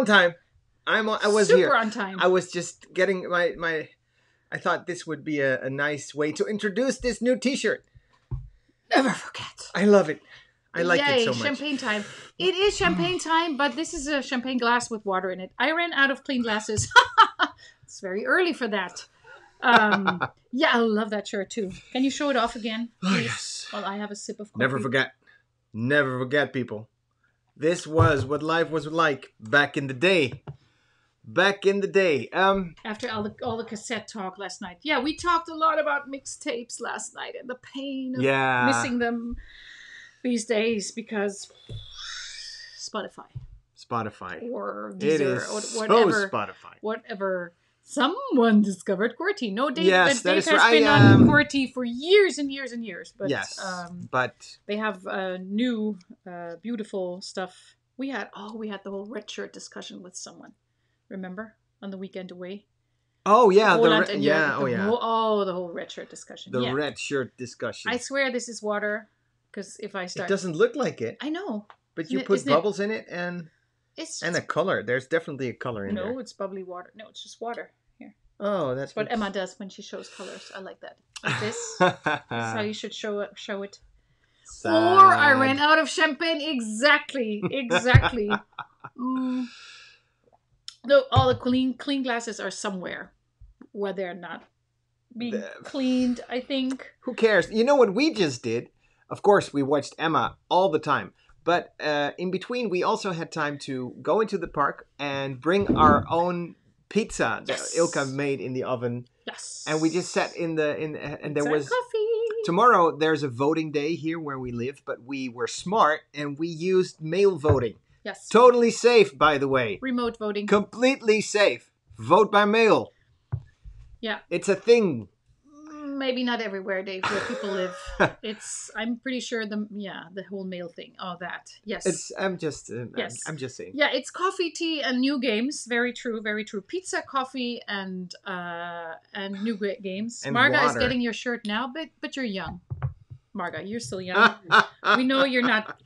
on time. I'm on, I was Super here. on time. I was just getting my my. I thought this would be a, a nice way to introduce this new T-shirt. Never forget. I love it. I like Yay, it so much. champagne time. It is champagne time, but this is a champagne glass with water in it. I ran out of clean glasses. it's very early for that. Um, yeah, I love that shirt too. Can you show it off again? Oh, yes. While I have a sip of coffee. Never forget. Never forget, people. This was what life was like back in the day. Back in the day. Um, After all the all the cassette talk last night. Yeah, we talked a lot about mixtapes last night and the pain of yeah. missing them these days because Spotify Spotify. or It Deezer is or so. Spotify. whatever. Someone discovered QWERTY. No, Dave, Yes, but Dave has right. been I, on um, QWERTY for years and years and years. But yes, um, but they have uh, new, uh, beautiful stuff. We had oh, we had the whole red shirt discussion with someone. Remember on the weekend away? oh yeah, the re- yeah, oh the yeah, whole- oh, the whole red shirt discussion. the yeah. red shirt discussion. I swear this is water. Because if I it start, doesn't look like it, I know but Isn't you put isn't it- bubbles in it and it's and a color. There's definitely a color in no, there. it's bubbly water. No, it's just water. Here, Oh, that's that's what Emma does when she shows colors. I like that. Like this. That's That's how you should show it. Show it. Or I ran out of champagne. Exactly. Exactly. mm. No, all the clean clean glasses are somewhere where they're not being The- cleaned. I think. Who cares? You know what we just did? Of course, we watched Emma all the time. But uh, in between, we also had time to go into the park and bring our own pizza that Ilka made in the oven. Yes. And we just sat in the in and there was coffee. tomorrow. There's a voting day here where we live, but we were smart and we used mail voting. Yes. Totally safe, by the way. Remote voting. Completely safe. Vote by mail. Yeah. It's a thing. Maybe not everywhere, Dave, where people live. it's. I'm pretty sure the yeah the whole mail thing. Oh, that yes. It's. I'm just. Uh, Yes. I'm, I'm just saying. Yeah, it's coffee, tea, and new games. Very true, very true. Pizza, coffee, and uh, and new ga- games. And Marga is getting your shirt now, but but you're young. Marga, you're still young. we know you're not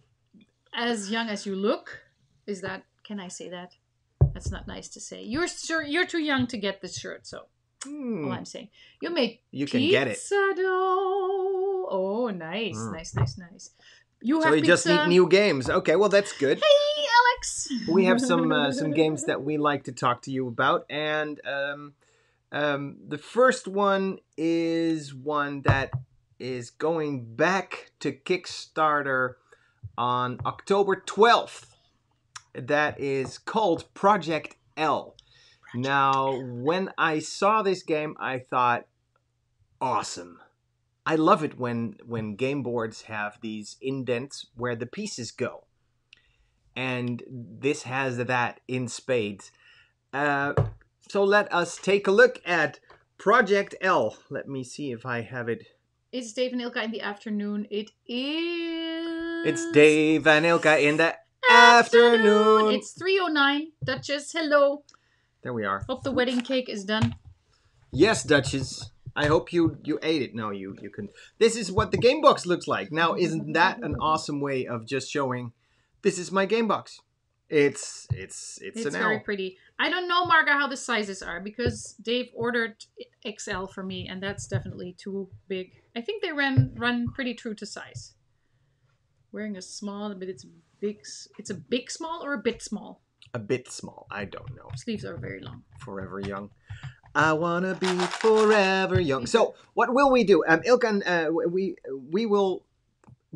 as young as you look. Is that? Can I say that? That's not nice to say. You're sure you're too young to get this shirt. So All I'm saying, you made you can pizza get it. dough. Oh, nice, Mm. nice, nice, nice. You So have we just need new games. Okay, well that's good. Hey, Alex. We have some uh, some games that we like to talk to you about, and um, um, the first one is one that is going back to Kickstarter on October twelfth. That is called Project L. Now, when I saw this game, I thought, awesome. I love it when when game boards have these indents where the pieces go, and this has that in spades. Uh, so let us take a look at Project L. Let me see if I have it. It's Dave and Ilka in the afternoon. It is. It's Dave and Ilka in the afternoon. It's 3.09. Duchess, hello. There we are. Hope the wedding cake is done. Yes, Duchess. I hope you you ate it. No, you you can. This is what the game box looks like. Now, isn't that an awesome way of just showing? This is my game box. It's it's it's, It's an very pretty. I don't know, Marga, how the sizes are because Dave ordered XL for me, and that's definitely too big. I think they ran run pretty true to size. Wearing a small, but it's big. It's a big small or a bit small. A bit small. I don't know. Sleeves are very long. Forever young. I wanna be forever young. So, what will we do? Um, Ilkan, uh, we we will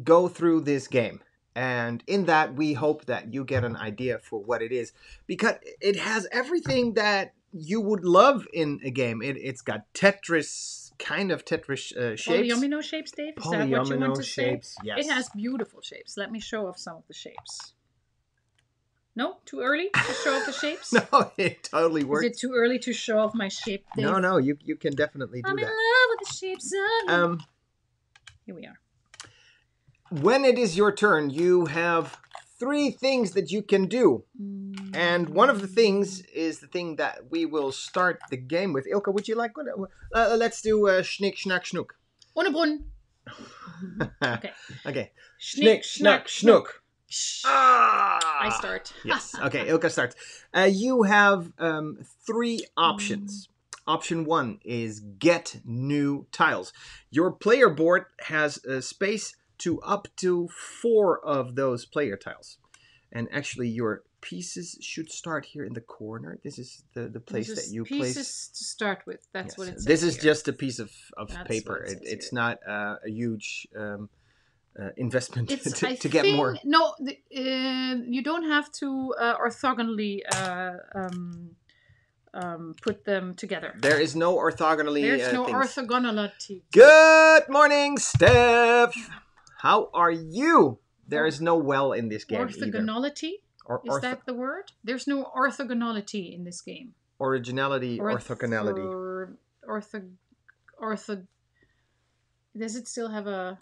go through this game, and in that, we hope that you get an idea for what it is, because it has everything that you would love in a game. It it's got Tetris, kind of Tetris uh, shapes. Polyomino shapes, Dave? Is that what you want to shapes. say? Yes. It has beautiful shapes. Let me show off some of the shapes. No? Too early to show off the shapes? No, it totally works. Is it too early to show off my shape, no, no, you you can definitely do that. I'm in love with the shapes of Um, Here we are. when it is your turn, you have three things that you can do. And one of the things is the thing that we will start the game with. Ilka, would you like one? Uh, let's do uh, Schnick, Schnack, Schnook. Ohne Brunnen. okay. Okay. Okay. Schnick, Schnack, Schnook. Shh. Ah! I start. yes. Okay, Ilka starts. Uh, you have um, three options. Option one is get new tiles. Your player board has a space to up to four of those player tiles. And actually, your pieces should start here in the corner. This is the, the place that you pieces place. to start with. That's Yes, what it says. This is here. just a piece of, of That's paper. it It, it's not uh, a huge um, uh, investment to, to get think, more. No, the, uh, you don't have to uh, orthogonally uh, um, um, put them together. There is no orthogonally. There's uh, no things. orthogonality. Good morning, Steph. How are you? There is no well in this game either. Orthogonality? Or Is that the word? There's no orthogonality in this game. originality, orthogonality. Ortho, ortho, ortho. Does it still have a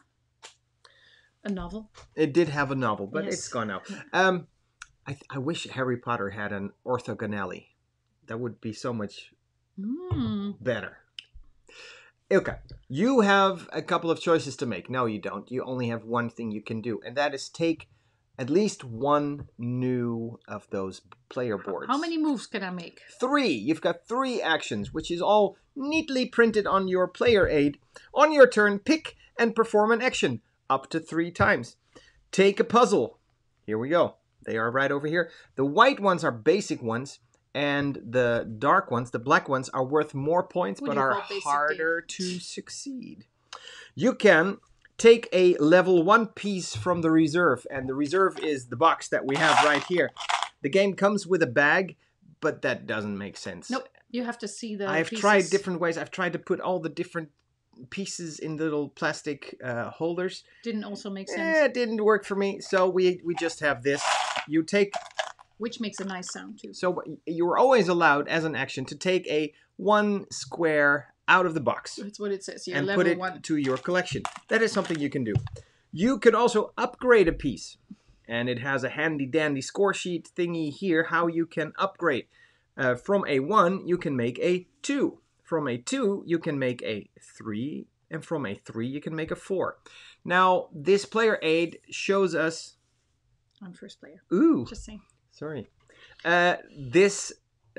a novel? It did have a novel, but Yes. it's gone now. Um, I, th- I wish Harry Potter had an orthogonally. That would be so much Hmm. better. Ilka, you have a couple of choices to make. No, you don't. You only have one thing you can do, and that is take at least one new of those player boards. How many moves can I make? Three. You've got three actions, which is all neatly printed on your player aid. On your turn, pick and perform an action up to three times. Take a puzzle. Here we go. They are right over here. The white ones are basic ones, and the dark ones, the black ones, are worth more points What but are harder to succeed. You can take a level one piece from the reserve, and the reserve is the box that we have right here. The game comes with a bag, but that doesn't make sense. Nope. You have to see the. I've pieces. tried different ways. I've tried to put all the different pieces in little plastic uh, holders. Didn't also make sense. Eh, it didn't work for me, so we we just have this. You take Which makes a nice sound too. so you were always allowed as an action to take a one square out of the box That's what it says here. and level put it one. to your collection. That is something you can do. You can also upgrade a piece, and it has a handy dandy score sheet thingy here how you can upgrade. Uh, from a 1, you can make a 2. From a 2, you can make a 3. And from a 3, you can make a 4. Now, this player aid shows us. I'm first player. Ooh, Just saying. sorry. Uh, this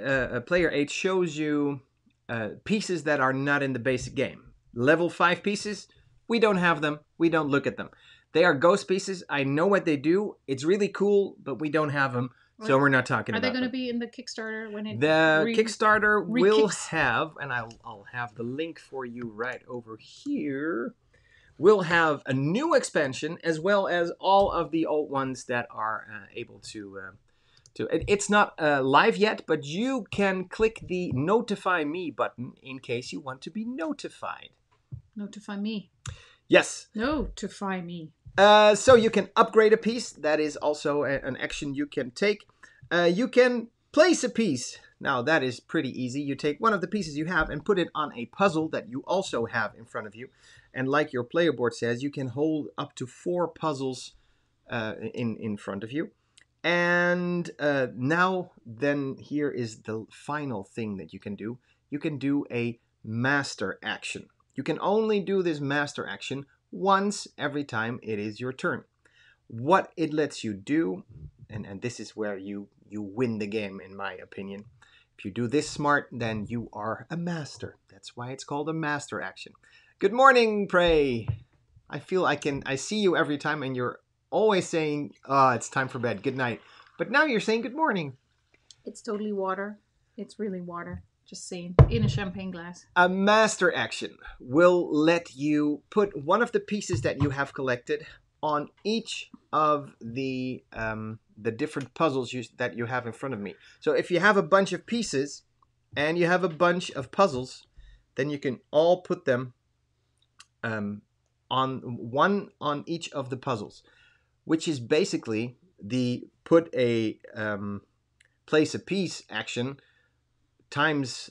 uh, player aid shows you uh, pieces that are not in the basic game. Level 5 pieces, we don't have them. We don't look at them. They are ghost pieces. I know what they do. It's really cool, but we don't have them, so we're not talking about Are they going to be in the Kickstarter when it The re- Kickstarter will re-kicks? have, and I'll, I'll have the link for you right over here. We'll have a new expansion as well as all of the old ones that are uh, able to. Uh, to it, it's not uh, live yet, but you can click the notify me button in case you want to be notified. notify me? Yes, Notify me. Uh, so you can upgrade a piece. That is also a- an action you can take. Uh, you can place a piece. Now that is pretty easy. You take one of the pieces you have and put it on a puzzle that you also have in front of you. And like your player board says, you can hold up to four puzzles uh, in in front of you. And uh, now, then, here is the final thing that you can do. You can do a master action. You can only do this master action once every time it is your turn. What it lets you do, and, and this is where you, you win the game, in my opinion. If you do this smart, then you are a master. That's why it's called a master action. Good morning, Prey. I feel I can I see you every time, and you're always saying, "Ah, it's time for bed. Good night." But now you're saying good morning. It's totally water. It's really water. Just seen In a champagne glass. A master action will let you put one of the pieces that you have collected on each of the um, the different puzzles you, that you have in front of me. So if you have a bunch of pieces and you have a bunch of puzzles, then you can all put them um, on one on each of the puzzles, which is basically the put a um, place a piece action times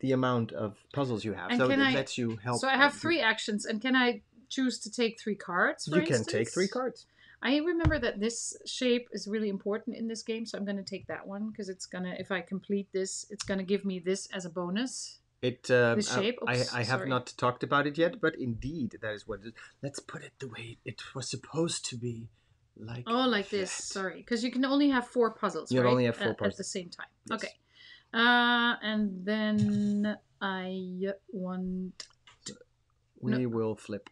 the amount of puzzles you have. And so can it I- lets you help. So I have three actions, and can I choose to take three cards? You can take three cards. I remember that this shape is really important in this game, so I'm going to take that one because it's gonna. If I complete this, it's gonna give me this as a bonus. It. Uh, This uh, shape? I, Oops, I have sorry. not talked about it yet, but indeed that is what it is. Let's put it the way it was supposed to be. like Oh, like this. Sorry, because you can only have four puzzles. You right? only have four at, at the same time. Yes. Okay. Uh, and then I want. We will flip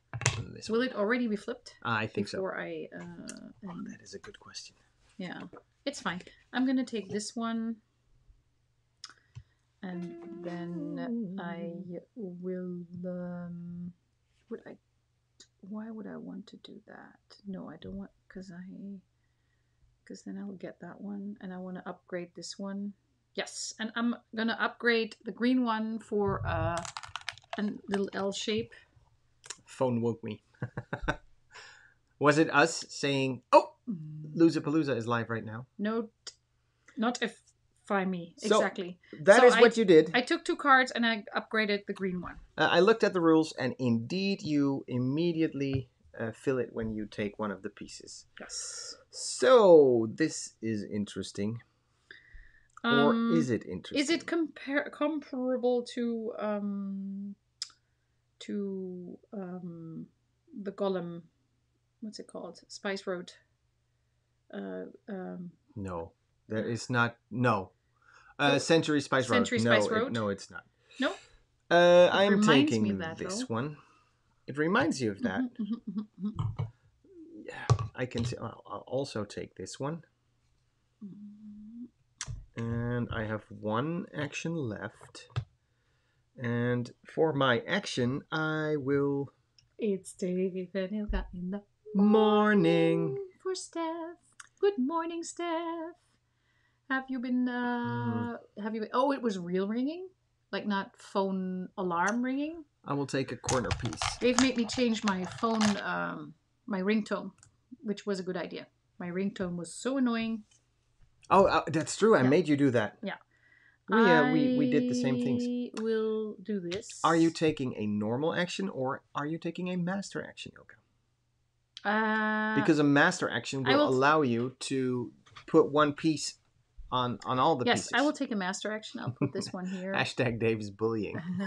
this Will one. it already be flipped I think so. before I? Uh, Oh, that is a good question. yeah, it's fine. I'm gonna take this one, and then I will. Um, would I? Why would I want to do that? No, I don't want because I. Because then I'll get that one, and I want to upgrade this one. Yes, and I'm gonna upgrade the green one for uh, a little L shape. Phone woke me. Was it us saying, "Oh, Luzapalooza is live right now"? No, not if find me So- exactly. That is So I- what you did. I took two cards and I upgraded the green one. Uh, I looked at the rules, and indeed, you immediately uh, fill it when you take one of the pieces. Yes. So this is interesting, or Um, is it interesting? Is it compar- comparable to um to um the Golem? What's it called? Spice Road. Uh, um, No, there is not. No, uh, Century Spice Century Road. Spice no, it- Road? no, it's not. No? Uh, I'm reminds me taking that, this though. one. It reminds you of that. mhm, mhm, mhm, mhm. Yeah, I can. T- I'll, I'll also take this one, and I have one action left. And for my action, I will It's Dave and Ilka in the morning. for Steph. Good morning, Steph. Have you been? Uh, Have you? Been, oh, it was real ringing, like not phone alarm ringing. I will take a corner piece. They've made me change my phone, um, my ringtone, which was a good idea. My ringtone was so annoying. Oh, uh, that's true. I Yeah. made you do that. Yeah. We, uh, we we did the same things. I will do this. Are you taking a normal action or are you taking a master action, Ilka? Uh, Because a master action I will, will- allow you to put one piece on on all the yes, pieces. I will take a master action. I'll put this one here. Hashtag Dave's bullying.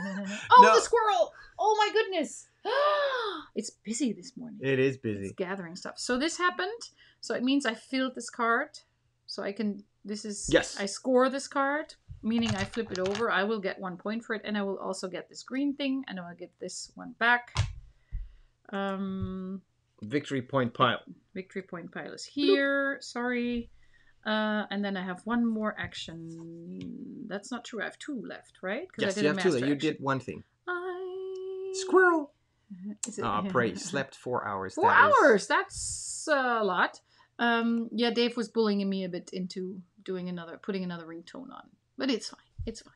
oh, No. the squirrel! Oh my goodness! it's busy this morning. It is It's busy. gathering stuff. So this happened. So it means I filled this card. So I can. This is. Yes. I score this card, meaning I flip it over. I will get one point for it, and I will also get this green thing, and I will get this one back. Um, Victory point pile. victory point pile is here. Sorry. Uh, and then I have one more action. That's not true. I have two left, right? 'Cause I Yes, did you have two. master You did one thing. I Squirrel. Is it- Ah, pray. Slept four hours. Four That is- hours. That's a lot. Um, yeah, Dave was bullying me a bit into doing another, putting another ringtone on, but it's fine. It's fine.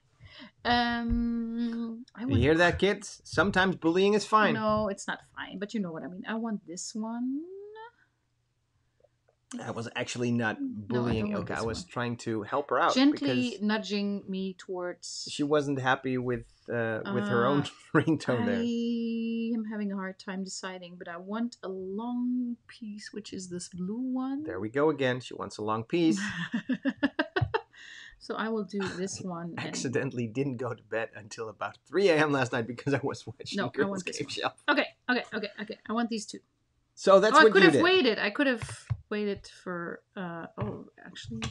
Um, I You hear that, kids? Sometimes bullying is fine. No, it's not fine, but you know what I mean. I want this one. I was actually not bullying want Ilka. I was one. trying to help her out Gently nudging me towards. she wasn't happy with uh, with her own Ah, ringtone there. I am having a hard time deciding, but I want a long piece, which is this blue one. There we go again. She wants a long piece. so I will do this one. and- Accidentally didn't go to bed until about 3 a.m. last night because I was watching No, I Girls want this Game. Shelf. Okay, okay, okay, okay. I want these two. So that's oh, I could have did. waited. I could have waited for. Uh, oh, actually,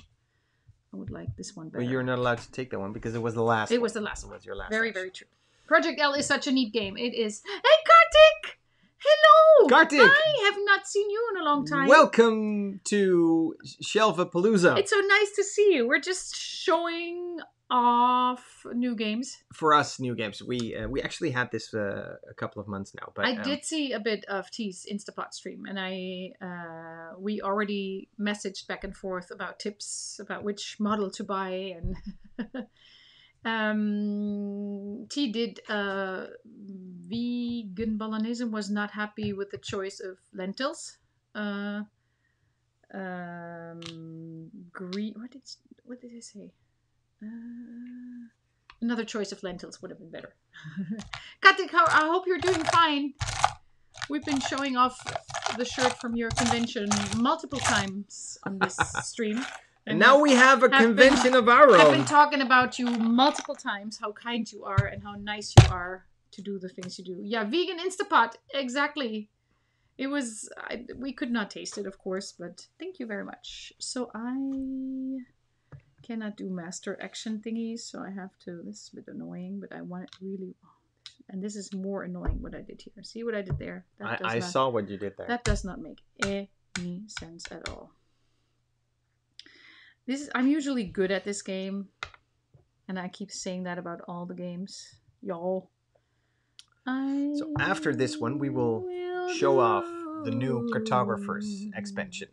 I would like this one better. But you're not allowed to take that one because it was the last. It one. was the last It was your last. very, action. very true. Project L is such a neat game. It is. Hey, Kartik! Hello! Kartik! I have not seen you in a long time. Welcome to Shelvapalooza. It's so nice to see you. We're just showing off new games. For us, new games. We uh, we actually had this uh, a couple of months now, but I um, did see a bit of T's Instapot stream, and I uh, we already messaged back and forth about tips about which model to buy, and um, T did uh, vegan bolognese was not happy with the choice of lentils. Uh, um, green. What did what did I say? Uh, another choice of lentils would have been better. Kartik, I hope you're doing fine. We've been showing off the shirt from your convention multiple times on this stream. And now we have a have been- convention of our own. I've been talking about you multiple times, how kind you are and how nice you are to do the things you do. Yeah, vegan Instapot, exactly. It was I, we could not taste it, of course, but thank you very much. So I cannot do master action thingies, so I have to. This is a bit annoying, but I want it really. Oh, and this is more annoying what I did here. See what I did there? I, does I not- saw what you did there. That does not make any sense at all. This is, I'm usually good at this game, and I keep saying that about all the games, y'all. I So after this one, we will show off the new cartographer's expansion.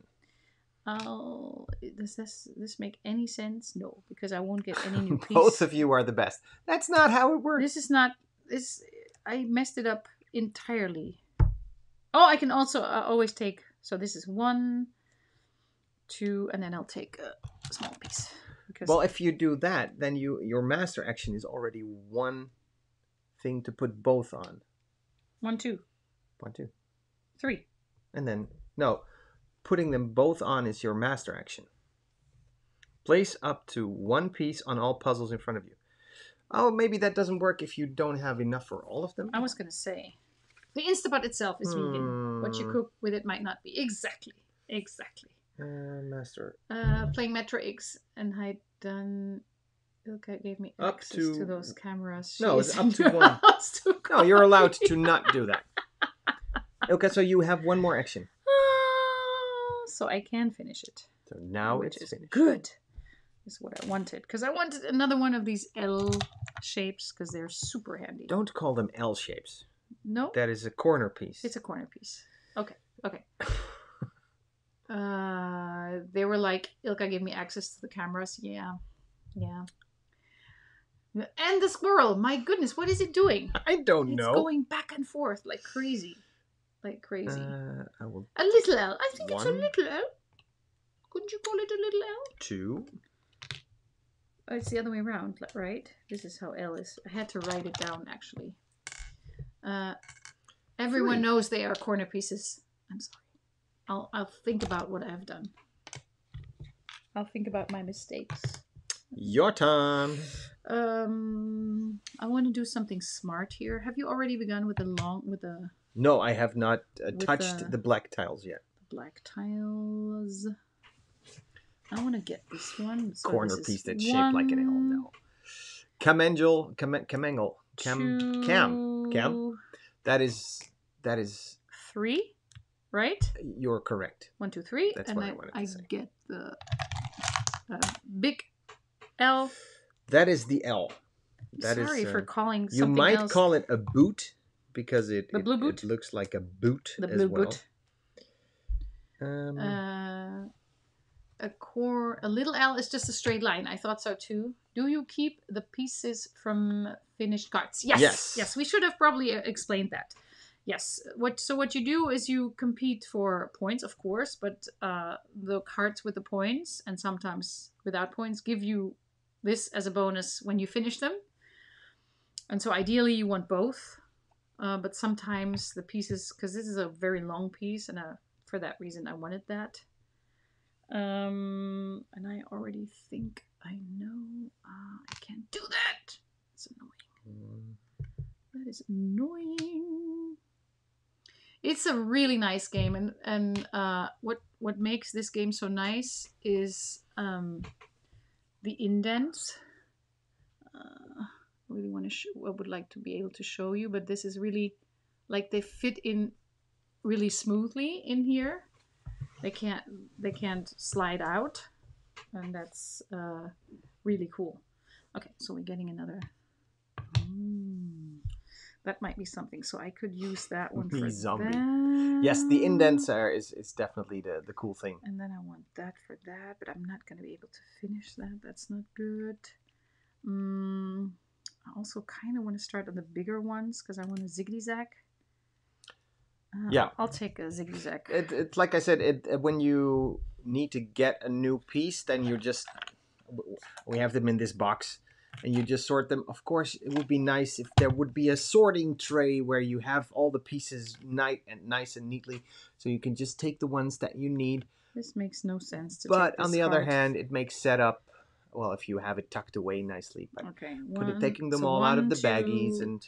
Oh, does this this make any sense? No, because I won't get any new piece. Both of you are the best. That's not how it works. This is not this. I messed it up entirely. Oh, I can also uh, always take. So this is one, two, and then I'll take a small piece because Well, if you do that, then you your master action is already one thing to put both on. one, two, One, two. three. And then, no, putting them both on is your master action. Place up to one piece on all puzzles in front of you. Oh, maybe that doesn't work if you don't have enough for all of them. I was gonna say, the Instapot itself is vegan. What you Hmm. cook with it might not be exactly, exactly. Uh, master. Uh, playing Metro X and I done. Ilka gave me Up access to- to, those cameras. No, it's up to one. to No, you're allowed to not do that. Okay, so you have one more action. So I can finish it. So now which it's is finished. good. Is what I wanted because I wanted another one of these L shapes because they're super handy. Don't call them L shapes. no, That is a corner piece. it's a corner piece. Okay, okay. Uh, they were like Ilka gave me access to the cameras. Yeah, yeah. And the squirrel, my goodness, what is it doing? I don't It's know. It's going back and forth like crazy, like crazy. Uh, I will a little L. I think it's a one. little L. Couldn't you call it a little L? two. Oh, it's the other way around, li- right? This is how L is. I had to write it down actually. Uh, everyone Three. knows they are corner pieces. I'm sorry. I'll I'll think about what I've done. I'll think about my mistakes. Your turn. Um, I want to do something smart here. Have you already begun with the long with the No, I have not uh, touched the- the black tiles yet. black tiles? I want to get this one. So Corner this piece that's shaped like an L. No. Kamengel, Kam- Kamengel, Cam, Cam. Cam. That is that is. three, right? You're correct. One, two, three, That's and what I I, wanted to I say. get the uh, big L. That is the L. That is. Sorry uh, for calling you might else call it a boot because it The it, blue it boot? looks like a boot the blue well. boot. Um, Uh, a core, a little L is just a straight line. I thought so too. Do you keep the pieces from finished cards? Yes. Yes. Yes. We should have probably uh, explained that. Yes. What? So what you do is you compete for points, of course, but uh, the cards with the points and sometimes without points give you this as a bonus when you finish them. And so ideally you want both, uh, but sometimes the pieces, because this is a very long piece, and uh, for that reason I wanted that. Um, and I already think I know uh, I can't do that. It's annoying. That is annoying. It's a really nice game, and and uh, what what makes this game so nice is um, the indents. Uh, really want to. I would like to be able to show you, but this is really like they fit in really smoothly in here. They can't they can't slide out, and that's uh, really cool. Okay, so we're getting another. Mm, that might be something. So I could use that one for Zombie. that. yes, the indents are is, is definitely the, the cool thing. And then I want that for that, but I'm not going to be able to finish that. That's not good. Mm, I also kind of want to start on the bigger ones because I want a zigzag. Uh, Yeah. I'll take a zigzag. It, it's like I said, it when you need to get a new piece, then you just we have them in this box, and you just sort them. Of course, it would be nice if there would be a sorting tray where you have all the pieces nice and nice and neatly, so you can just take the ones that you need. This makes no sense. To But on the other hand, it makes setup. Well, if you have it tucked away nicely, but okay, put it, taking them so all out of one, the baggies two, and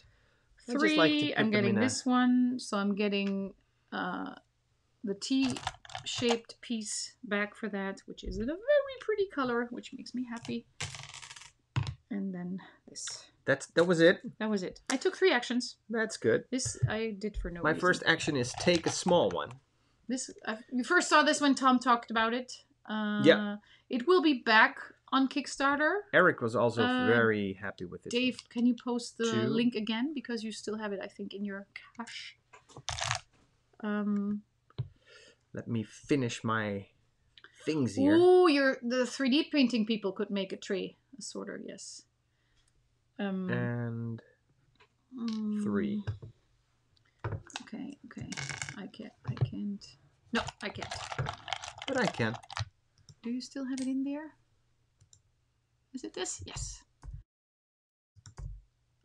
I three. like I'm getting in a- this one, so I'm getting uh, the T-shaped piece back for that, which is in a very pretty color, which makes me happy. And then this. That's that was it. That was it. I took three actions. That's good. This I did for no My reason. first action is take a small one. This I, you first saw this when Tom talked about it. Uh, Yeah. It will be back on Kickstarter. Eric was also Uh, very happy with it. Dave, can you post the Two. link again because you still have it, I think, in your cache. Um. Let me finish my things here. Oh, your the 3D printing people could make a tree, a sorter, yes. Um. And mm, three. Okay, okay. I can't. I can't. No, I can't. But I can. Do you still have it in there? Is it this? Yes.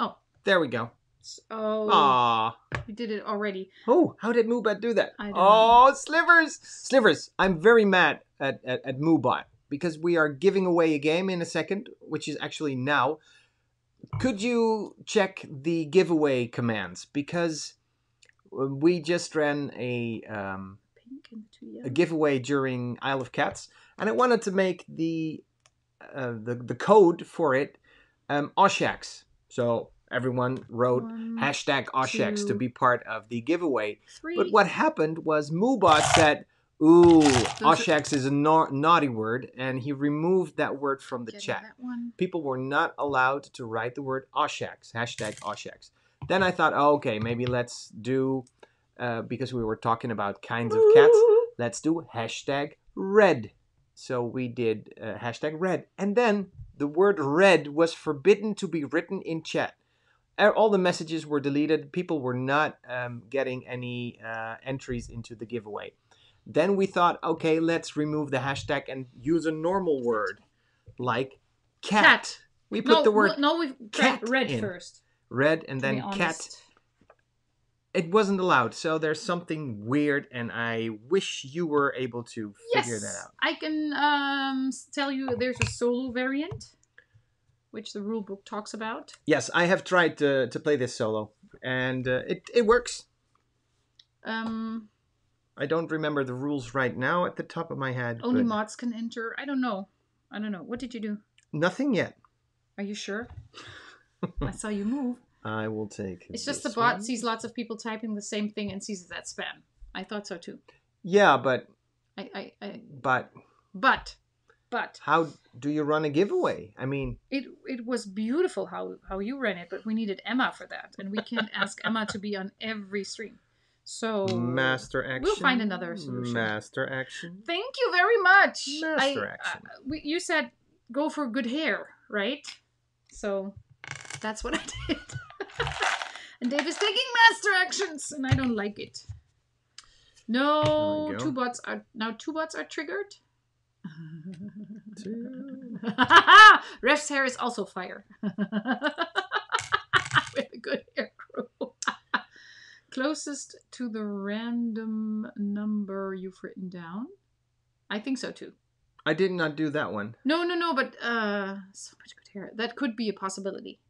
Oh. There we go. So Aww. we did it already. Oh, how did Moobot do that? Oh, slivers! Slivers, I'm very mad at, at, at Moobot because we are giving away a game in a second, which is actually now. Could you check the giveaway commands? Because uh, we just ran a, um, Pink and two a giveaway during Isle of Cats, and I wanted to make the uh, the, the code for it um, Oshax. So everyone wrote One, hashtag Oshax to be part of the giveaway. three. But what happened was Moobot said, Ooh, Oshax is a na- naughty word, and he removed that word from the chat. People were not allowed to write the word Oshax, hashtag Oshax. Then I thought, oh, okay, maybe let's do, uh, because we were talking about kinds of cats, let's do hashtag red. So we did uh, hashtag red. And then the word red was forbidden to be written in chat. All the messages were deleted. People were not um, getting any uh, entries into the giveaway. Then we thought, okay, let's remove the hashtag and use a normal word like cat. Cat. We put no, the word No, we cat red in. first. red and then cat. It wasn't allowed. So there's something weird, and I wish you were able to figure yes, that out. I can um, tell you there's a solo variant, which the rule book talks about. Yes, I have tried to, to play this solo, and uh, it, it works. Um, I don't remember the rules right now at the top of my head. only but mods can enter. I don't know. I don't know. What did you do? nothing yet. Are you sure? I saw you move. I will take. It's just the bot one. sees lots of people typing the same thing and sees that spam. I thought so too. Yeah, but I, I, I but but, but how do you run a giveaway? I mean, it it was beautiful how how you ran it, but we needed Emma for that, and we can't ask Emma to be on every stream. So master action. we'll find another solution. Master action. Thank you very much. Master I- action. uh, we, you said go for good hair, right? So that's what I did. And Dave is taking master actions, and I don't like it. No, There we go. two bots are now two bots are triggered. Two. Ref's hair is also fire. With a good hair crew. Closest to the random number you've written down. I think so too. I did not do that one. No, no, no, but uh, so much good hair. That could be a possibility.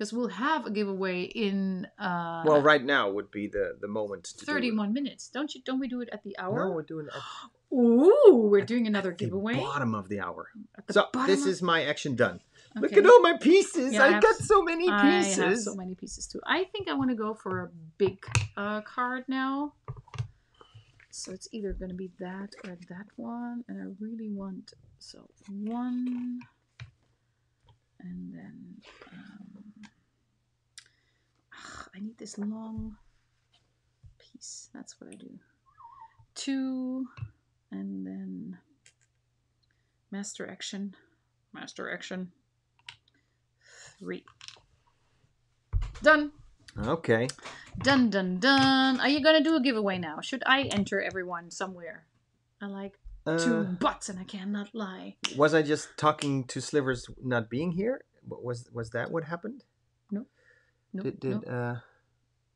Because we'll have a giveaway in uh, Well, right now would be the the moment to do 31 minutes. Don't you? Don't we do it at the hour? No, we're doing Ooh, we're doing another the giveaway. bottom of the hour. The So this of- is my action done. Look at all my pieces. Yeah, I I, got so many pieces. I have so many pieces too. I think I want to go for a big uh, card now. So it's either going to be that or that one. And I really want, so one. And then, um, ah, I need this long piece. That's what I do. Two. And then master action. Master action. Three. Done. Okay. Dun dun dun. Are you gonna do a giveaway now? Should I enter everyone somewhere? I like two Uh, butts and I cannot lie. was I just talking to Slivers not being here? Was was that what happened? No, Did did uh?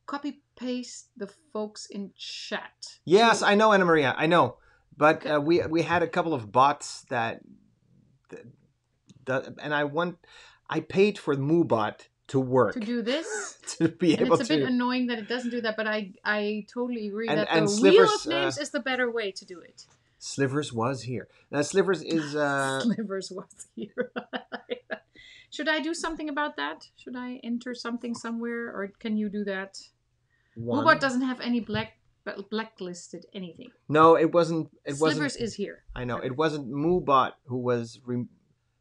Copy paste the folks in chat. Yes, I know Anna Maria. I know, but Okay. uh, we we had a couple of bots that, that, that and I want I paid for the Moobot to work to do this. to be And able it's a bit annoying that it doesn't do that, but I I totally agree And- that and the wheel of names uh, is the better way to do it. Slivers was here. Now Slivers is uh, Slivers was here. Should I do something about that? Should I enter something somewhere, or can you do that? one. Moobot doesn't have any black blacklisted anything. No, it wasn't. It wasn't. Slivers is here. I know it wasn't Moobot who was re-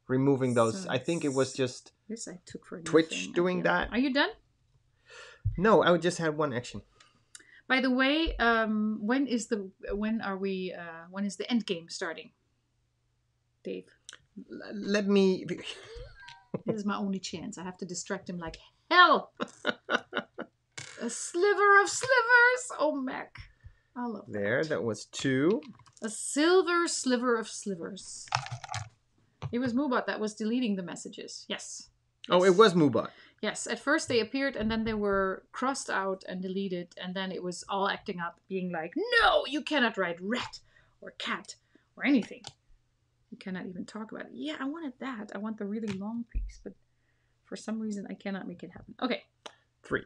removing those. So I think it was just This I took for Twitch doing that? Are you done? no. I would just had one action. By the way, um, when is the when are we? Uh, when is the end game starting? Dave, let me. This is my only chance. I have to distract him like hell. A sliver of slivers. Oh, Mac, I love that. There, that was two. A silver sliver of slivers. It was Moobot that was deleting the messages. Yes. Oh, it was Moobot. Yes, at first they appeared and then they were crossed out and deleted, and then it was all acting up, being like, No, you cannot write rat or cat or anything. You cannot even talk about it. Yeah, I wanted that. I want the really long piece, but for some reason I cannot make it happen. Okay. Three.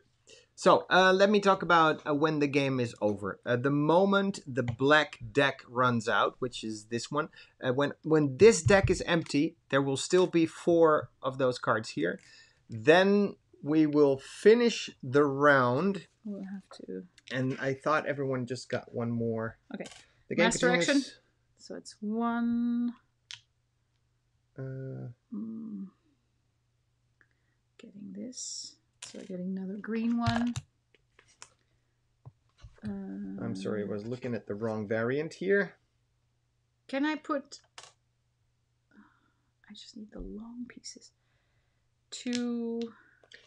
So uh, let me talk about uh, when the game is over. Uh, the moment the black deck runs out, which is this one, uh, when when this deck is empty, there will still be four of those cards here. Then we will finish the round, We'll have to. and I thought everyone just got one more. Okay. The game Master action. continues, So it's one. Uh, mm, getting this. So getting another green one. Uh, I'm sorry, I was looking at the wrong variant here. Can I put? I just need the long pieces. Two.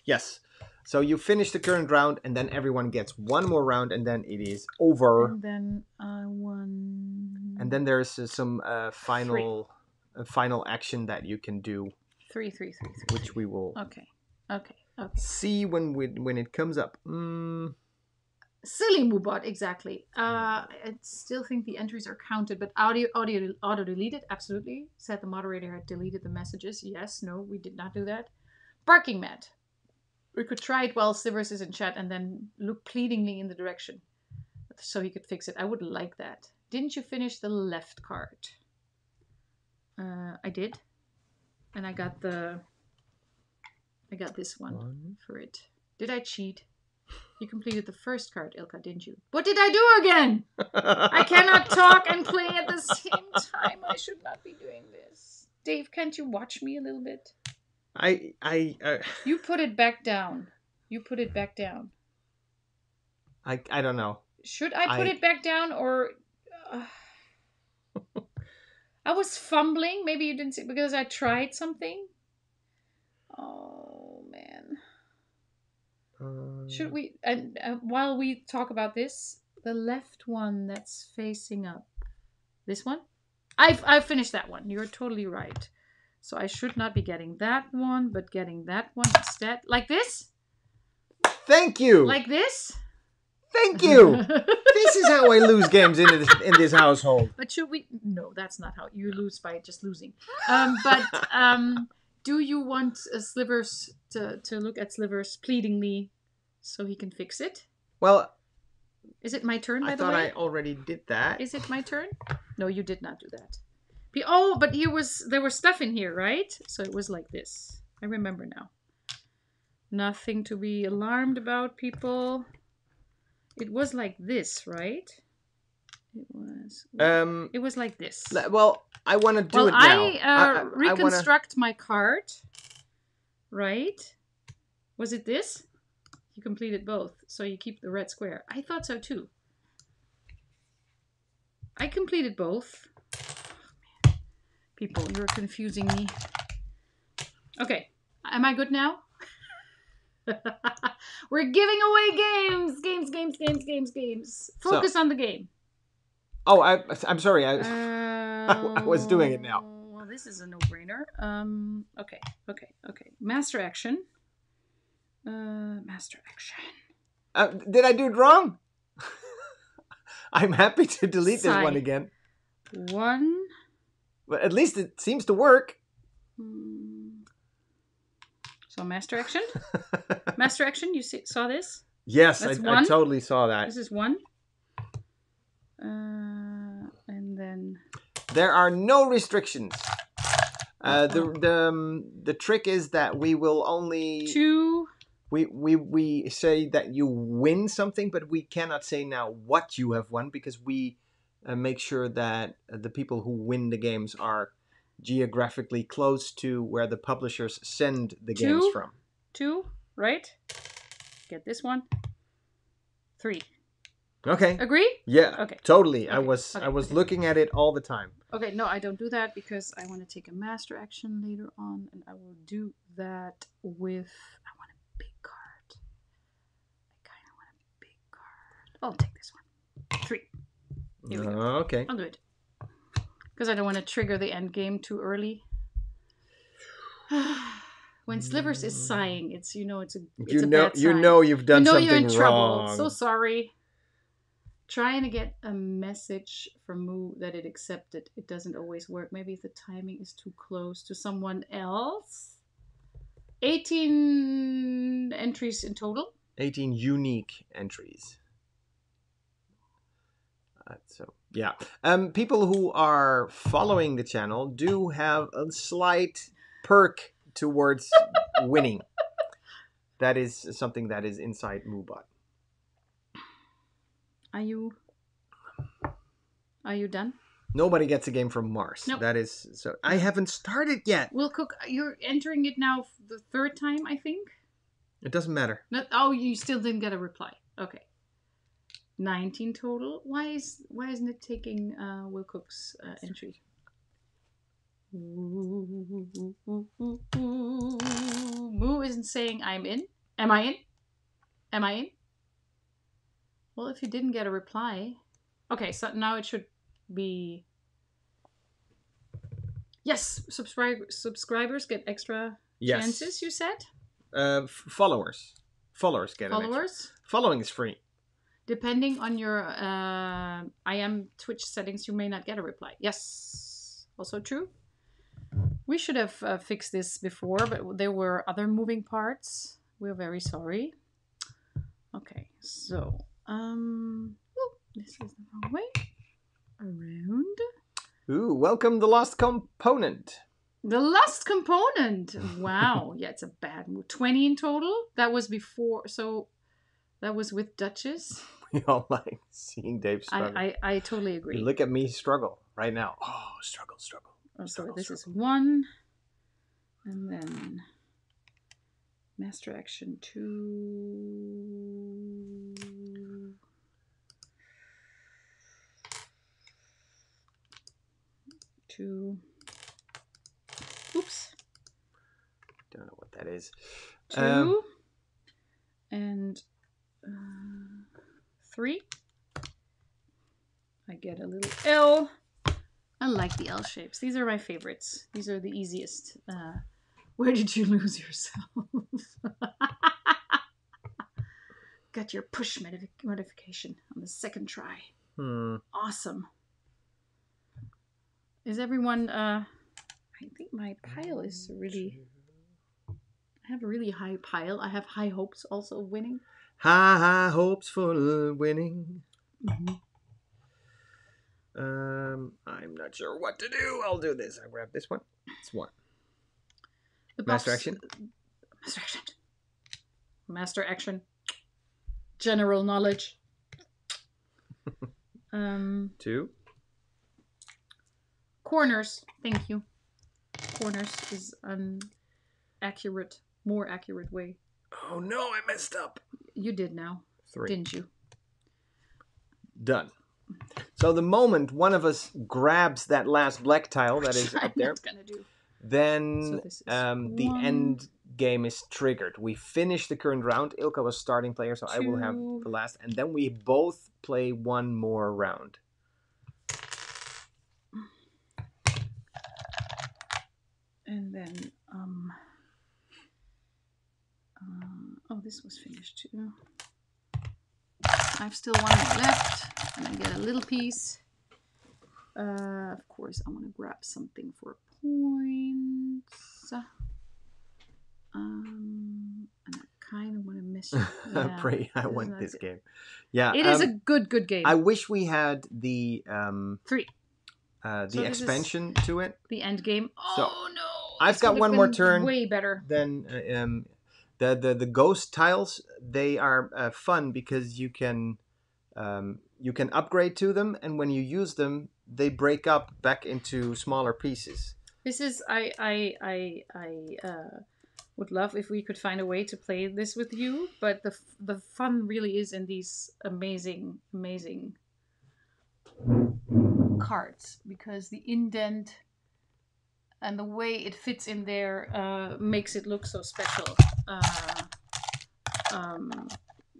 Yes. So you finish the current round, and then everyone gets one more round, and then it is over. And then I one. And then there's uh, some uh, final uh, final action that you can do, three, three, three, three. which we will Okay. Okay. Okay. see when we, when it comes up. Mm, Silly Moobot, exactly. Uh, I still think the entries are counted, but audio, audio, auto deleted, absolutely. Said the moderator had deleted the messages. Yes, no, we did not do that. Barking Mad. We could try it while Slivers is in chat and then look pleadingly in the direction so he could fix it. I would like that. Didn't you finish the left card? Uh, I did. And I got the. I got this one one. for it. Did I cheat? You completed the first card, Ilka, didn't you? What did I do again? I cannot talk and play at the same time. I should not be doing this. Dave, can't you watch me a little bit? I I uh, You put it back down. You put it back down. I I don't know. Should I put I- it back down or. Uh, I was fumbling. Maybe you didn't see because I tried something. Oh, man. Uh, Should we? And uh, while we talk about this, the left one that's facing up, this one, I've I've finished that one. You're totally right. So I should not be getting that one, but getting that one instead, like this, Thank you. like this. Thank you. this is how I lose games in this in this household. but should we? No, that's not how you lose by just losing. Um, but um, do you want uh, Slivers to to look at Slivers pleadingly, so he can fix it? Well, Is it my turn? By I the thought way, I already did that. Is it my turn? No, you did not do that. Be- oh, but here was there was stuff in here, right? So it was like this. I remember now. Nothing to be alarmed about, people. It was like this, right? It was. Um. it was like this. Well, I want to do well, it now. I, uh, wanna- reconstruct my card, right? Was it this? You completed both, so you keep the red square. I thought so too. I completed both. People, you're confusing me. Okay, am I good now? We're giving away games, games, games, games, games, games. So- Focus on the game. Oh, I, I'm sorry. I, Uh, I was doing it now. Well, this is a no-brainer. Um, okay, okay, okay. Master action. Uh, master action. uh, did I do it wrong? I'm happy to delete this one again, One. but at least it seems to work. Hmm. So master action. master action. You see, saw this? yes, I, I totally saw that. This is one. Uh, and then There are no restrictions. Uh, the the um, the trick is that we will only two. we, we we say that you win something, but we cannot say now what you have won because we uh, make sure that the people who win the games are geographically close to where the publishers send the games from. Two, right? Get this one. Three. Okay. Agree? Yeah. Okay. Totally. I Okay, was I was okay. looking at it all the time. Okay, no, I don't do that because I want to take a master action later on, and I will do that with. I want a big card. I kind of want a big card. I'll take this one. Three. Here we go. Okay. I'll do it. Because I don't want to trigger the end game too early. when Slivers is sighing, it's you know it's a it's You a know you know you've done you know something you're in trouble. So sorry. Trying to get a message from Moo that it accepted. It doesn't always work. Maybe the timing is too close to someone else. 18 entries in total. 18 unique entries. Uh, so yeah, um, people who are following the channel do have a slight perk towards winning. That is something that is inside Moobot. Are you Are you done? Nobody gets a game from Mars. Nope. That is so. I haven't started yet. Will Cook, you're entering it now the third time, I think. It doesn't matter. No, oh, you still didn't get a reply. Okay. 19 total. Why is why isn't it taking uh, Will Cook's uh, entry? Moo isn't saying I'm in. Am I in? Am I in? Well, if you didn't get a reply. Okay, so now it should be. Yes, subscribe subscribers get extra Yes. chances, you said? Uh, f- followers. Followers get. Followers? Following is free. Depending on your uh, I am Twitch settings, you may not get a reply. Yes, also true. We should have uh, fixed this before, but there were other moving parts. We're very sorry. Okay, so um, oh, this is the wrong way. Around Ooh, welcome the last component. the last component. Wow, yeah, it's a bad move. Twenty in total. That was before, so that was with Duchess. We all like seeing Dave struggle. I, I I totally agree. You look at me struggle right now. Oh, struggle, struggle. Oh, so Struggle, this is one, and then master action two. Two. Oops. Don't know what that is. Two. Um, and uh, three. I get a little L. I like the L shapes. These are my favorites. These are the easiest. Uh, where did you lose yourself? Got your push notification on the second try. Hmm. Awesome. Is everyone? Uh, I think my pile is really. I have a really high pile. I have high hopes also of winning. High, high hopes for winning. Mm-hmm. Um, I'm not sure what to do. I'll do this. I grab this one. It's one. The Master action. Master action. Master action. General knowledge. um, Two. corners. Thank you. Corners is an accurate, more accurate way. Oh no, I messed up. You did now, Three. didn't you? Done. So the moment one of us grabs that last black tile that is I'm up there, gonna do. then So um, the one. end game is triggered. We finish the current round. Ilka was starting player, so I will have the last, and then we both play one more round. And then, this was finished too. I've still one more left, and I get a little piece. Uh, of course, I want to grab something for points. Um, and I kind of want to miss. I Yeah, pray I this is want this good. game. Yeah, It is um, a good, good game. I wish we had the um Three, uh, the is- expansion to it. the end game. So, Oh no! I've got one more turn. Way better. Then uh, um, the the the ghost tiles they are uh, fun because you can um, you can upgrade to them, and when you use them, they break up back into smaller pieces. This is I I I I uh, would love if we could find a way to play this with you, but the f- the fun really is in these amazing amazing cards because the indent and the way it fits in there uh, makes it look so special. Uh, um,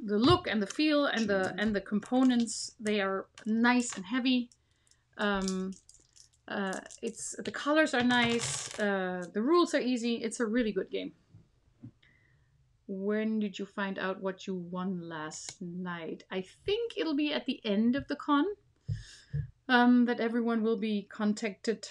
the look and the feel and the and the components they are nice and heavy. Um, uh, it's the colors are nice. Uh, the rules are easy. It's a really good game. When did you find out what you won last night? I think it'll be at the end of the con. Um, that everyone will be contacted,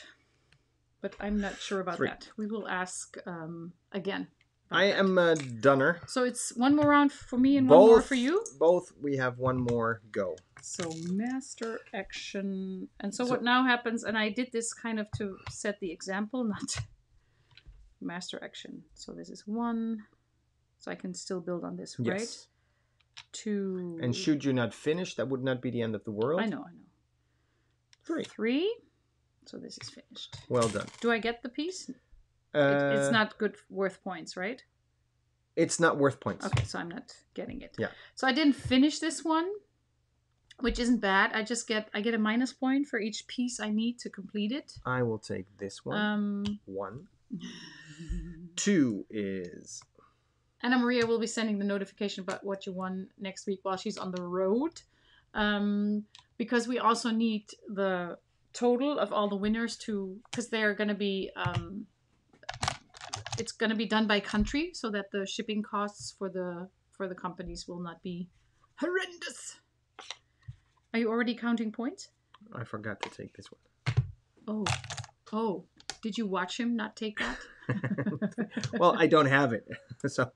but I'm not sure about Three. that. We will ask um, again. I that. am a dunner. So it's one more round for me and one more for you. Both we have one more go. So master action. And so, So- what now happens, and I did this kind of to set the example, not master action. So this is one. So I can still build on this, right? Yes. Two. And should you not finish, that would not be the end of the world. I know, I know. Three. Three. So this is finished. Well done. Do I get the piece? It, Uh, it's not good worth points, right? It's not worth points. Okay, so I'm not getting it. Yeah. So I didn't finish this one, which isn't bad. I just get I get a minus point for each piece I need to complete it. I will take this one. Um, One. Two is Anna Maria will be sending the notification about what you won next week while she's on the road, um, because we also need the total of all the winners to because they're going to be um, it's going to be done by country so that the shipping costs for the for the companies will not be horrendous. Are you already counting points? I forgot to take this one. Oh, oh, did you watch him not take that? well, I don't have it, so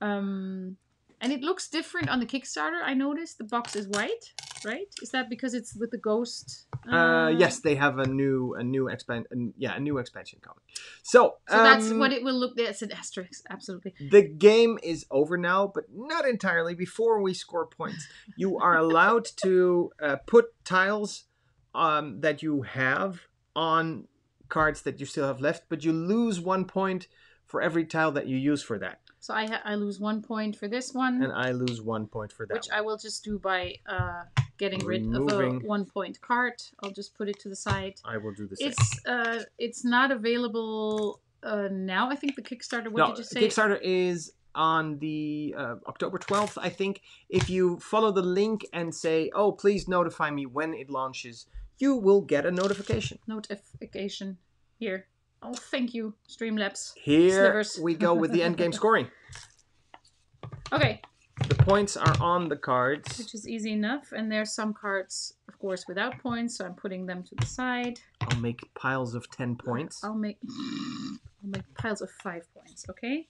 Um, and it looks different on the Kickstarter. I noticed the box is white, right? Is that because it's with the ghost? uh, yes, they have a new a new expand yeah a new expansion coming. So, So that's um, what it will look. That's an asterisk. Absolutely. The game is over now, but not entirely. Before we score points, you are allowed to uh, put tiles um, that you have on cards that you still have left, but you lose one point for every tile that you use for that, So I ha- I lose one point for this one, and I lose one point for that. which one. I will just do by uh, getting rid of a one point card. I'll just put it to the side. I will do the same. It's uh, it's not available uh, now. I think the Kickstarter. What no, did you say? Kickstarter is on the uh, October 12th, I think. If you follow the link and say, "Oh, please notify me when it launches," you will get a notification. Notification here. Oh, thank you, Streamlabs. Here we go with the end game scoring. Okay, The points are on the cards. which is easy enough. And there's some cards, of course, without points, so I'm putting them to the side. I'll make piles of 10 points. I'll make I'll make piles of five points, okay?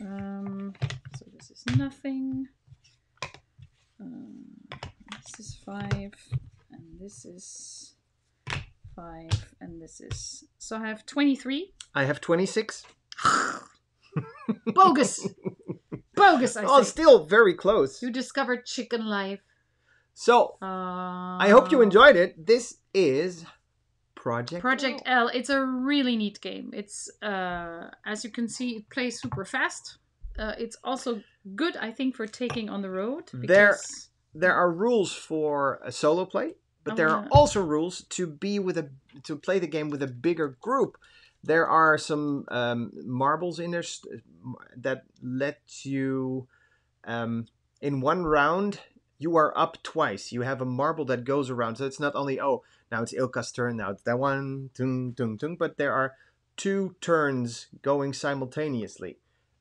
Um, so this is nothing. Um, this is five, and this is five, and this is so I have twenty-three. I have 26. Bogus, bogus! I Oh, say. still very close. You discovered chicken life. So, Uh, I hope you enjoyed it. This is Project Project L. It's a really neat game. It's uh, as you can see, it plays super fast. Uh, it's also good, I think, for taking on the road. There- Because There are rules for a solo play, but I there are also rules to be with a to play the game with a bigger group. There are some um, marbles in there that let you um, in one round you are up twice. You have a marble that goes around, so it's not only oh now it's Ilka's turn, now it's that one, tung, tung, tung, but there are two turns going simultaneously,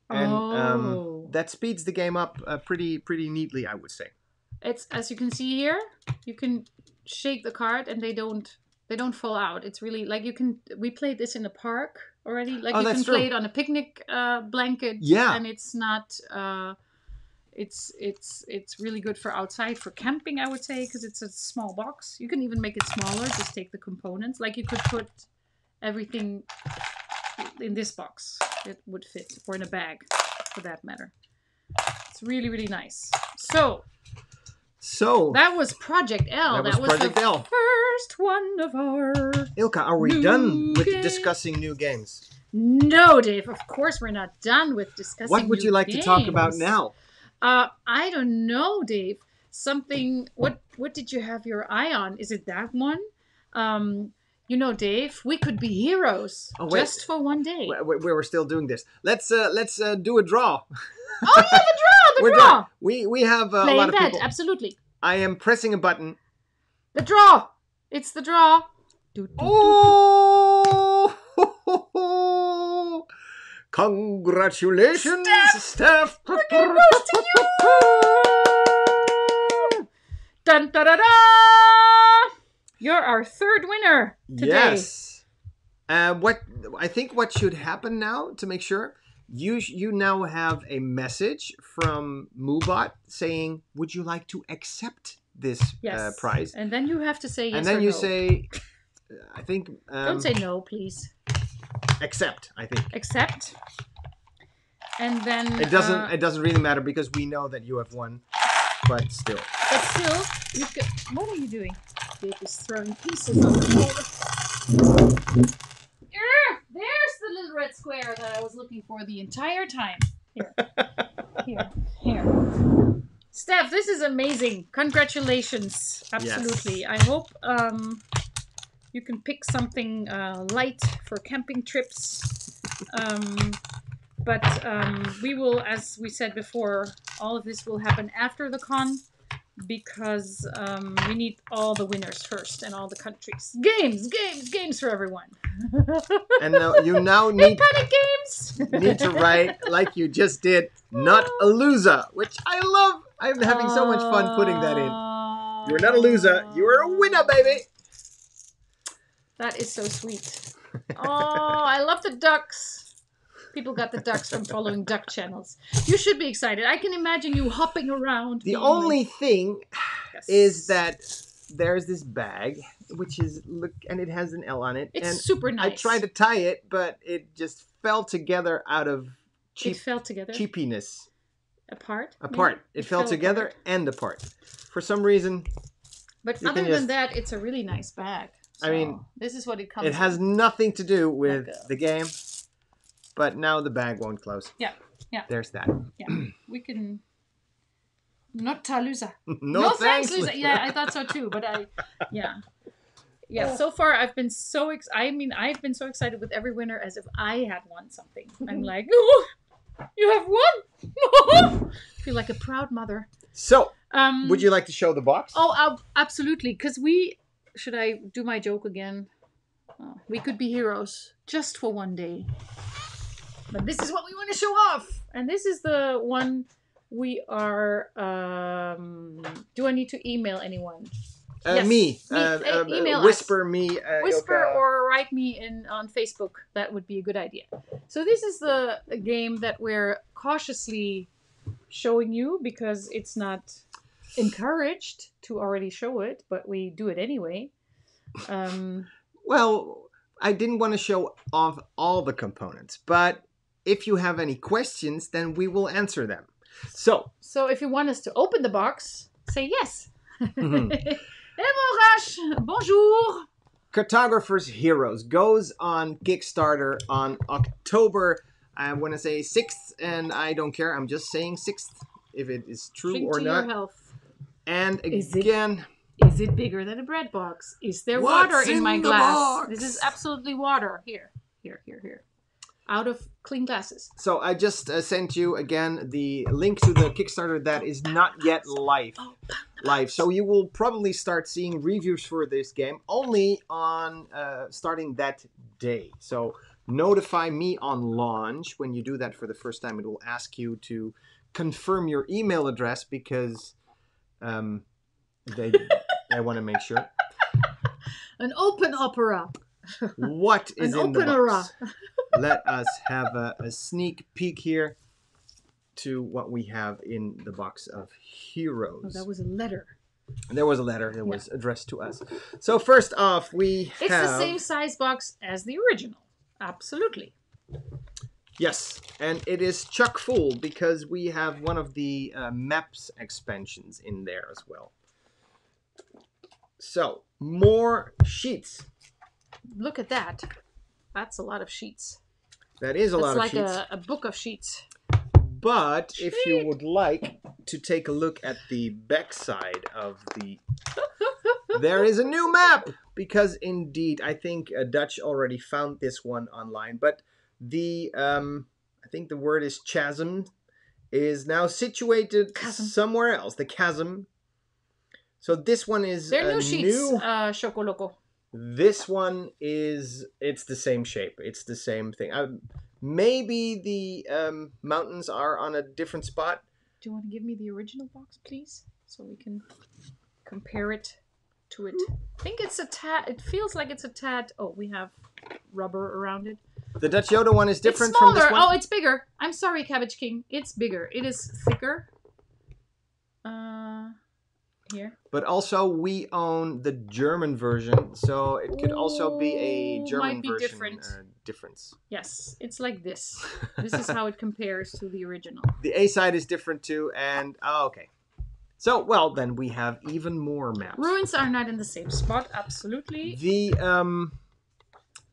and um, Oh. that speeds the game up uh, pretty pretty neatly, I would say. it's as you can see here, you can shake the card and they don't they don't fall out. It's really like you can. We played this in the park already. Like Oh, you can that's play it on a picnic uh, blanket. Yeah. and it's not. Uh, it's it's it's really good for outside for camping, I would say, because it's a small box. You can even make it smaller. Just take the components. Like you could put everything in this box. It would fit, or in a bag, for that matter. It's really really nice. So So, that was Project L. That was Project the L. first one of our. Ilka, are we done with discussing new games? No, Dave. Of course, we're not done with discussing. New What would you like to talk about now? Uh, I don't know, Dave. Something. What What did you have your eye on? Is it that one? Um, you know, Dave. We could be heroes Oh, wait. just for one day. We, we, we're still doing this. Let's uh, let's uh, do a draw. Oh yeah, the draw. The We're draw. done. We we have uh, a lot of that. people. Absolutely. I am pressing a button. The draw. It's the draw. Do, do, do, do. Oh! Congratulations, Steph! Dun da da da! You're our third winner today. Yes. Uh, what I think what should happen now to make sure you you now have a message from Moobot saying, "Would you like to accept this Yes. uh, prize?" And then you have to say yes and then you no. say, "I think um, Don't say no, please. accept." I think Accept. And then it doesn't uh, it doesn't really matter because we know that you have won, but still. but still, you. What are you doing? Dave is throwing pieces on the floor. Yeah, there's the little red square that I was looking for the entire time. Here, here, here. Steph, this is amazing. Congratulations. Absolutely. I hope um, you can pick something uh, light for camping trips. Um, but um, we will, as we said before, all of this will happen after the con because um, we need all the winners first and all the countries. Games, games, games for everyone. And now you now Big need Panic Games! need to write like you just did, not a loser, which I love. I'm having so much fun putting that in. You're not a loser. You're a winner, baby. That is so sweet. Oh, I love the ducks. People got the ducks from following duck channels. You should be excited. I can imagine you hopping around. The only thing yes. is that there's this bag, which is look, and it has an L on it, it's and super nice. I tried to tie it, but it just fell together out of It cheap fell together. cheapiness. Apart. Apart. It, fell, together apart. and apart. For some reason, But other than just- that, it's a really nice bag. I mean, this is what it comes. it has in. nothing to do with the game. But now the bag won't close. Yeah, yeah. There's that. Yeah, we can. Not Talusa. no, thanks. Lisa. Yeah, I thought so too. But I, yeah, yeah. So far, I've been so ex- I mean, I've been so excited with every winner as if I had won something. I'm like, oh, you have won. I feel like a proud mother. So, Um, would you like to show the box? Oh, ab- absolutely. Because we should I do my joke again? Oh, we could be heroes just for one day. But this is what we want to show off, and this is the one we are. Um, do I need to email anyone? Uh, Yes, me. me. Uh, Uh, uh, email us. whisper me. Uh, Whisper Ilka. or write me in on Facebook. That would be a good idea. So this is the game that we're cautiously showing you because it's not encouraged to already show it, but we do it anyway. Um, Well, I didn't want to show off all the components, but if you have any questions, then we will answer them. So, so if you want us to open the box, say yes. Mhm. Emorage, bonjour. Cartographer's Heroes goes on Kickstarter on October, I want to say 6th, and I don't care. I'm just saying 6th if it is true Drink or to not. your health. And again, Is it bigger than a bread box? Is there What's water in, in my glass? box? This is absolutely water. Here, here, here, here. Out of clean glasses. so I just uh, sent you again the link to the Kickstarter that is not yet live. Oh, live. So you will probably start seeing reviews for this game only on uh, starting that day. So notify me on launch when you do that for the first time. It will ask you to confirm your email address because um, they they want to make sure. An open opera. what is An in the opener. box. Let us have a, a sneak peek here to what we have in the box of heroes. Oh, that was a letter. There was a letter that was addressed to us. So first off, we It's have the same size box as the original. Absolutely. yes, and it is chuck full because we have one of the uh, maps expansions in there as well. So more sheets. Look at that. That's a lot of sheets. That is a That's lot like of sheets. a, a book of sheets. But if you would like to take a look at the backside of the, there is a new map because indeed I think uh, Dutch already found this one online. But the um, I think the word is chasm is now situated Chasm. somewhere else. The chasm. So this one is They're a new sheets, new. uh, Chocoloco. This one is it's the same shape. It's the same thing. Uh, maybe the um, mountains are on a different spot. Do you want to give me the original box, please? So we can compare it to it. I think it's a tad, it feels like it's a tad. Oh, we have rubber around it. The Dutch Yoda one is different it's from this one. Oh, it's bigger. I'm sorry, Cabbage King. It's bigger. It is thicker. Uh, here. But also, we own the German version, so it could also be a German might be version different. Uh, difference. Yes, it's like this. This is how it compares to the original. the A side is different too, and oh, okay. So, well, then we have even more maps. Ruins are not in the same spot. Absolutely. The um,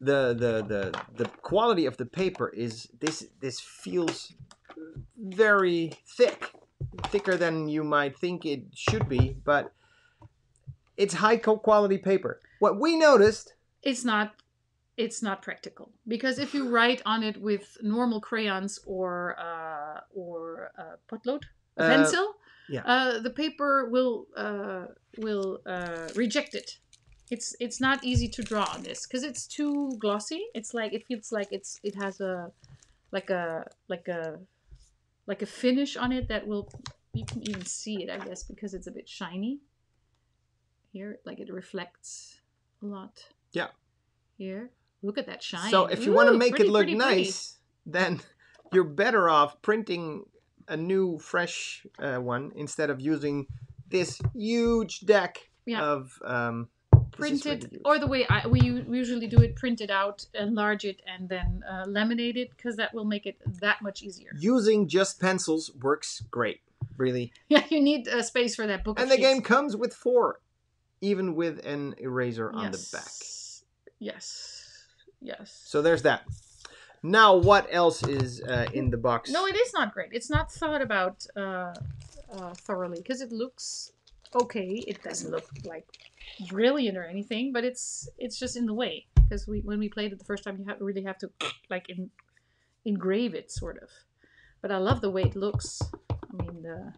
the the the the quality of the paper is this. This feels very thick, thicker than you might think it should be, but it's high quality paper. What we noticed It's not. It's not practical because if you write on it with normal crayons or uh, or uh, potlood, a Uh, pencil, yeah. uh, the paper will uh, will uh, reject it. It's it's not easy to draw on this because it's too glossy. It's like it feels like it's it has a like a like a like a finish on it that will you can even see it I guess because it's a bit shiny. Here, like it reflects a lot. Yeah. Here, look at that shine. So if you want to make pretty, it look pretty, pretty. nice, then you're better off printing a new, fresh uh, one instead of using this huge deck Yeah. of um, printed really or the way I, we usually do it print it out enlarge it and then uh, laminate it because that will make it that much easier using just pencils works great, really. yeah you need a space for that book And the game comes with four, even with an eraser on the back. Yes. yes yes So there's that. Now, what else is uh, in the box? no it is not great it's not thought about uh, uh, thoroughly because it looks okay it doesn't look like brilliant or anything but it's it's just in the way because we when we played it the first time you have, really have to like in, engrave it sort of but i love the way it looks i mean the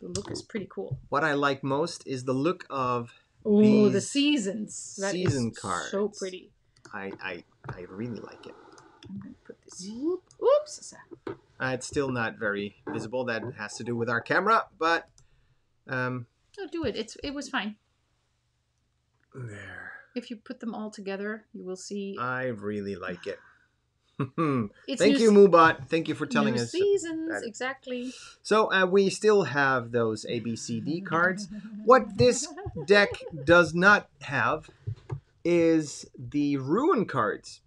the look is pretty cool What I like most is the look of. oh the seasons That is season so cards. pretty I I, I really like it. i'm gonna put this oops Uh, it's still not very visible. That has to do with our camera, but um, no do it it's it was fine there. if you put them all together you will see I really like it. it's Thank you, se- Moobot. Thank you for telling us. seasons that. exactly So uh, we still have those ABCD cards. What this deck does not have is the ruin cards.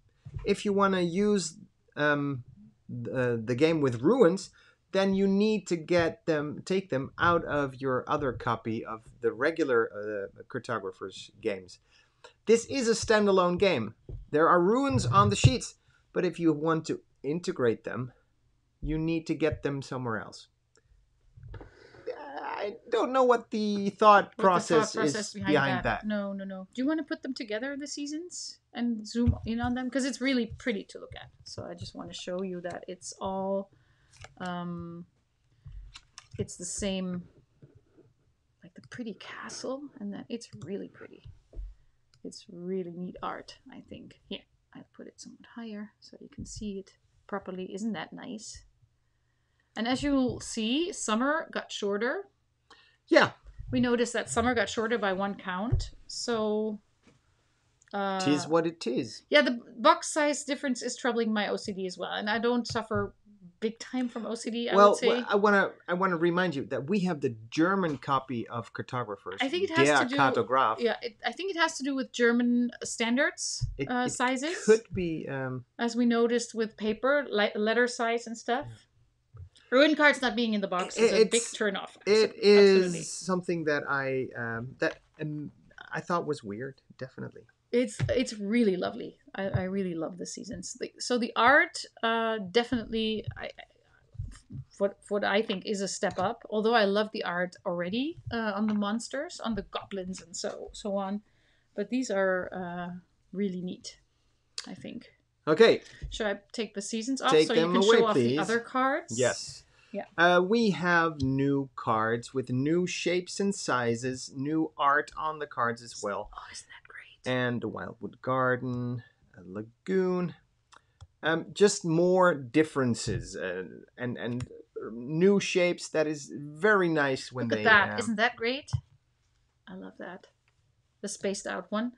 If you want to use um, the, the game with ruins, then you need to get them, take them out of your other copy of the regular uh, cartographers games. This is a standalone game. There are ruins on the sheets, but if you want to integrate them, you need to get them somewhere else. I don't know what the thought What the process, thought process is behind, behind, that. that. No, no, no. Do you want to put them together, the seasons, and zoom in on them? Because it's really pretty to look at. So I just want to show you that it's all, um, it's the same, like the pretty castle, and that it's really pretty. It's really neat art, I think. Here, I put it somewhat higher so you can see it properly. Isn't that nice? And as you'll see, summer got shorter Yeah, we noticed that summer got shorter by one count. So Uh, Tis what it is. yeah, the box size difference is troubling my OCD as well, and I don't suffer big time from OCD. I well, would say. well, I want to I want to remind you that we have the German copy of Cartographers. I think it has Der to do- Kartograph. yeah, it, I think it has to do with German standards It, uh, it sizes, could be. Um, as we noticed with paper, li- letter size and stuff. Ruin cards not being in the box is a big It's- turn off. it Absolutely. is something that I um, that um, I thought was weird. Definitely. It's it's really lovely. I, I really love the seasons. So the art, uh, definitely, I, what what I think is a step up. Although I love the art already uh, on the monsters, on the goblins, and so so on, but these are uh, really neat. I think. Okay. Should I take the seasons off Take so you can away, show off please. the other cards? Yes. Yeah. Uh, we have new cards with new shapes and sizes, new art on the cards as well. Oh, isn't that great? and the Wildwood Garden, lagoon. Um, just more differences uh, and and new shapes. That is very nice when Look they. at that! um, not that great? I love that. The spaced out one.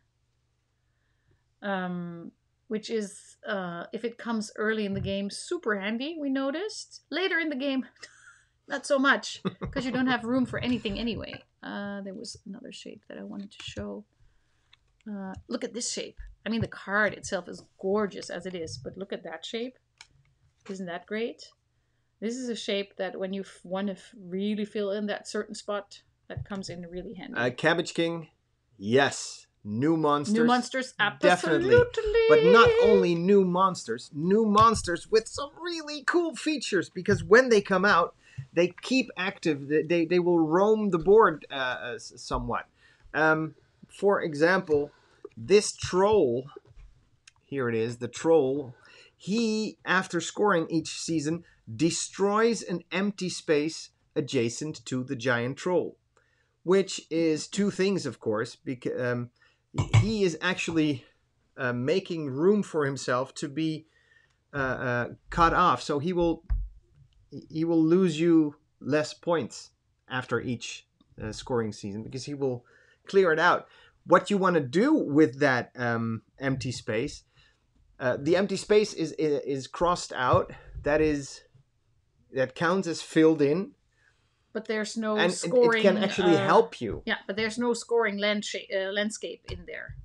Um, which is, uh, if it comes early in the game, super handy, we noticed. Later in the game, not so much, because you don't have room for anything anyway. Uh, there was another shape that I wanted to show. Uh, look at this shape. I mean, the card itself is gorgeous as it is, but look at that shape. Isn't that great? This is a shape that when you f- want to f- really fill in that certain spot, that comes in really handy. uh, Cabbage King, yes, new monsters. New monsters, definitely. absolutely. But not only new monsters, new monsters with some really cool features because when they come out, they keep active. They, they, they will roam the board uh, uh, somewhat. Um, for example, this troll, here it is, the troll, he, after scoring each season, destroys an empty space adjacent to the giant troll. Which is two things, of course, because um, he is actually uh, making room for himself to be uh, uh, cut off. So he will he will lose you less points after each uh, scoring season because he will clear it out. What you want to do with that um, empty space, uh, the empty space is is crossed out. That is that counts as filled in, But there's no and it- scoring. it can actually uh, help you. Yeah, but there's no scoring landscape, uh, landscape in there.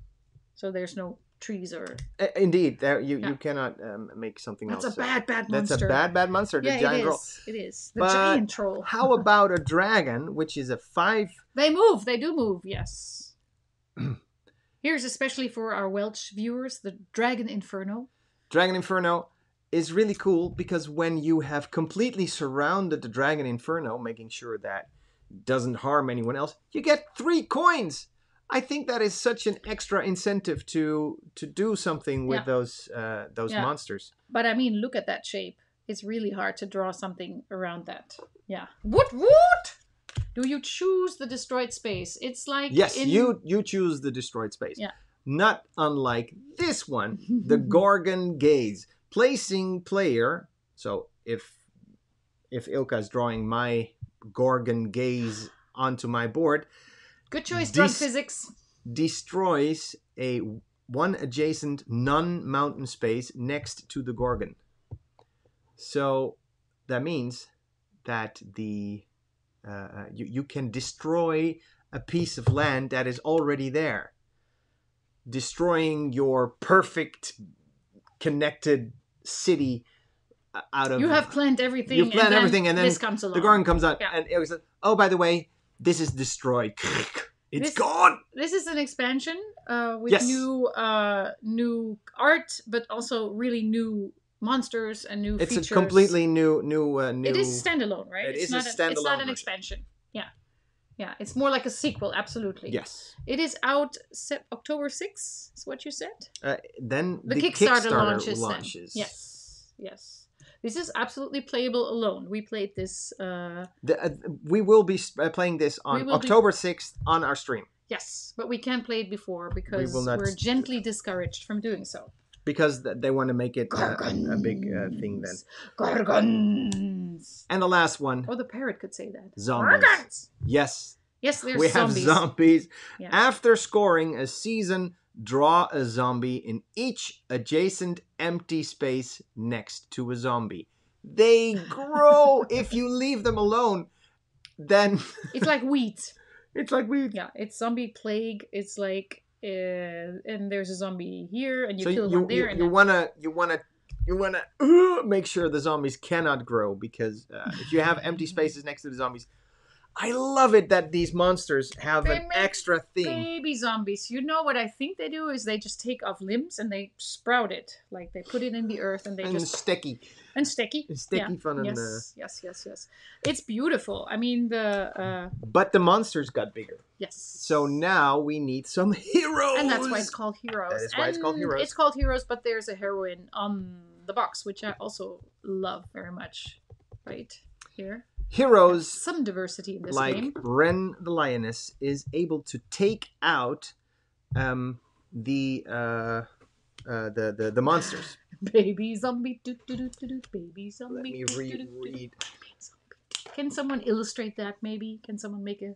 So there's no trees or. Uh, Indeed, there you, Yeah. you cannot um, make something That's else. That's a bad, bad monster. That's a bad, bad monster. The yeah, giant it troll. is. It is. The But giant troll. How about a dragon, which is a five? They move. They do move. Yes. Here's especially for our Welsh viewers the Dragon Inferno. Dragon Inferno is really cool because when you have completely surrounded the Dragon Inferno, making sure that doesn't harm anyone else, you get three coins. I think that is such an extra incentive to to do something with Yeah. those uh, those Yeah. monsters. But I mean, look at that shape. It's really hard to draw something around that. Yeah. What? What? Do you choose the destroyed space? It's like Yes, in... you you choose the destroyed space. Yeah. Not unlike this one, the Gorgon Gaze, placing player. So if if Ilka is drawing my Gorgon Gaze onto my board, Good choice, drug physics. destroys a one adjacent non-mountain space next to the Gorgon. So that means that the uh, uh, you, you can destroy a piece of land that is already there, destroying your perfect connected city uh, out of You have planned everything. You and planned then everything and then this comes along. the Gorgon comes out Yeah. and it was like, oh by the way this is destroyed it's This- gone This is an expansion uh, with Yes. new uh, new art, but also really new monsters and new it's features. a completely new new uh, new It is standalone, right? It it's is a not It's not an expansion. Yeah, yeah. It's more like a sequel. Absolutely. yes It is out sep- October 6th, is what you said? uh, then The, the, Kickstarter, Kickstarter launches, launches. then. Yes, yes. This is absolutely playable alone. We played this, uh, The- uh, we will be sp- uh, playing this on October 6th on our stream yes, but we can't play it before because will we're gently discouraged from doing so. Because they want to make it uh, a, a big uh, thing then Gargons. and the last one Oh, the parrot could say that. Zombies. Gargons. yes Yes, there's we zombies. have zombies Yeah. after scoring a season Draw a zombie in each adjacent empty space next to a zombie. They grow if you leave them alone. Then It's like weeds. it's like we. Yeah, it's zombie plague. It's like, and there's a zombie here, and you so kill you, one there, you, you wanna you wanna you wanna uh, make sure the zombies cannot grow because uh, if you have empty spaces next to the zombies, I love it that these monsters have They an extra thing. baby zombies. You know what I think they do is they just take off limbs and they sprout it, like they put it in the earth and they and just sticky, and sticky. sticky fun and uh, Yes, yes, yes, yes. It's beautiful. I mean the uh but the monsters got bigger. yes. So now we need some heroes. and that's why it's called heroes. That is why it's called Heroes. It's called heroes, but there's a heroine on the box, which I also love very much. Right here, heroes some diversity in this like game. Ren the lioness is able to take out um, the, uh, uh, the the the monsters. Baby zombie, do do do do do. Baby zombie. Let me doo, doo, read doo, doo. read. Can someone illustrate that? Maybe can someone make a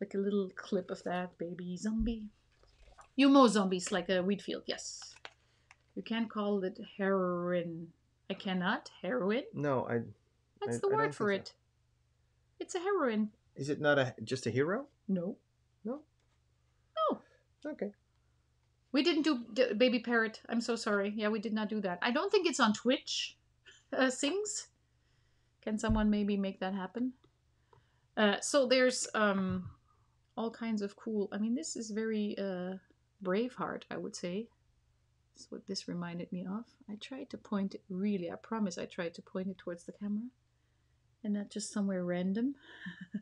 like a little clip of that baby zombie? You mow zombies like a wheat field. Yes. You can't call it heroin. I cannot heroin. No, I That's I- the I word for think it. It's a heroine. is it not a just a hero? No. No. No. Okay. We didn't do D- Baby Parrot. I'm so sorry. Yeah, we did not do that. I don't think it's on Twitch. Uh, sings. Can someone maybe make that happen? Uh, so there's um, all kinds of cool. I mean, this is very uh, Braveheart, I would say. That's what this reminded me of. I tried to point it really. I promise. I tried to point it towards the camera, and not just somewhere random.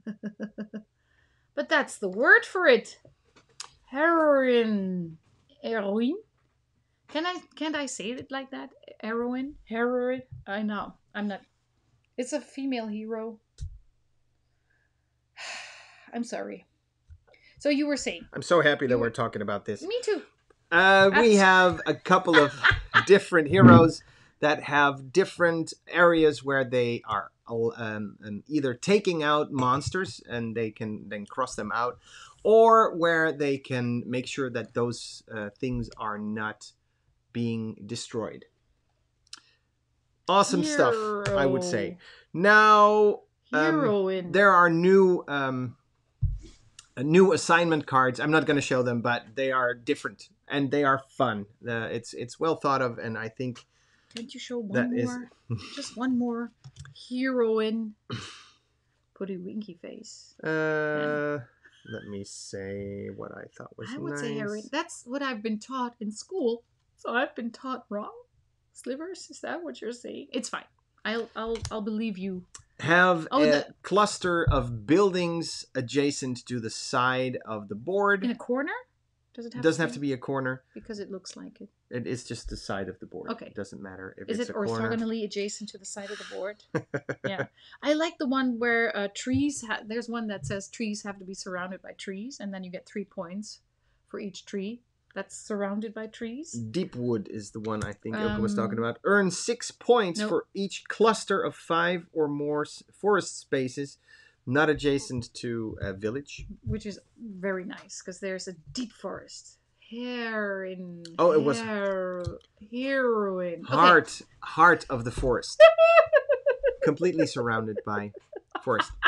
but that's the word for it. Heroin. Heroin. Can I can't I say it like that? Heroin? Heroin? I know. I'm not it's a female hero. I'm sorry. So you were saying. I'm so happy that we're talking about this. Me too. Uh, we have a couple of different heroes that have different areas where they are um, um, either taking out monsters and they can then cross them out, or where they can make sure that those uh, things are not being destroyed. Awesome stuff, I would say. Now, um, there are new um, uh, new assignment cards. I'm not going to show them, but they are different and they are fun. Uh, it's it's well thought of, and I think Can't you show one that is- more? Just one more. Heroine. Put a winky face. uh, let me say what I thought was I would nice. say heroine. That's what I've been taught in school. So I've been taught wrong. Slivers, is that what you're saying? It's fine. I'll I'll I'll believe you. Have Oh, a the- cluster of buildings adjacent to the side of the board. In a corner? Does it have doesn't to have to be a corner. because it looks like it. It is just the side of the board. Okay. It doesn't matter if Is it's it a corner. orthogonally adjacent to the side of the board? yeah, I like the one where uh, trees. Ha- there's one that says trees have to be surrounded by trees, and then you get three points for each tree that's surrounded by trees. Deepwood is the one I think Ilka was talking Um, about. Earn six points nope. for each cluster of five or more s- forest spaces not adjacent to a village. which is very nice because there's a deep forest. Here in Oh, it was- hero- heroin. Okay. Heart, heart of the forest. Completely surrounded by forest.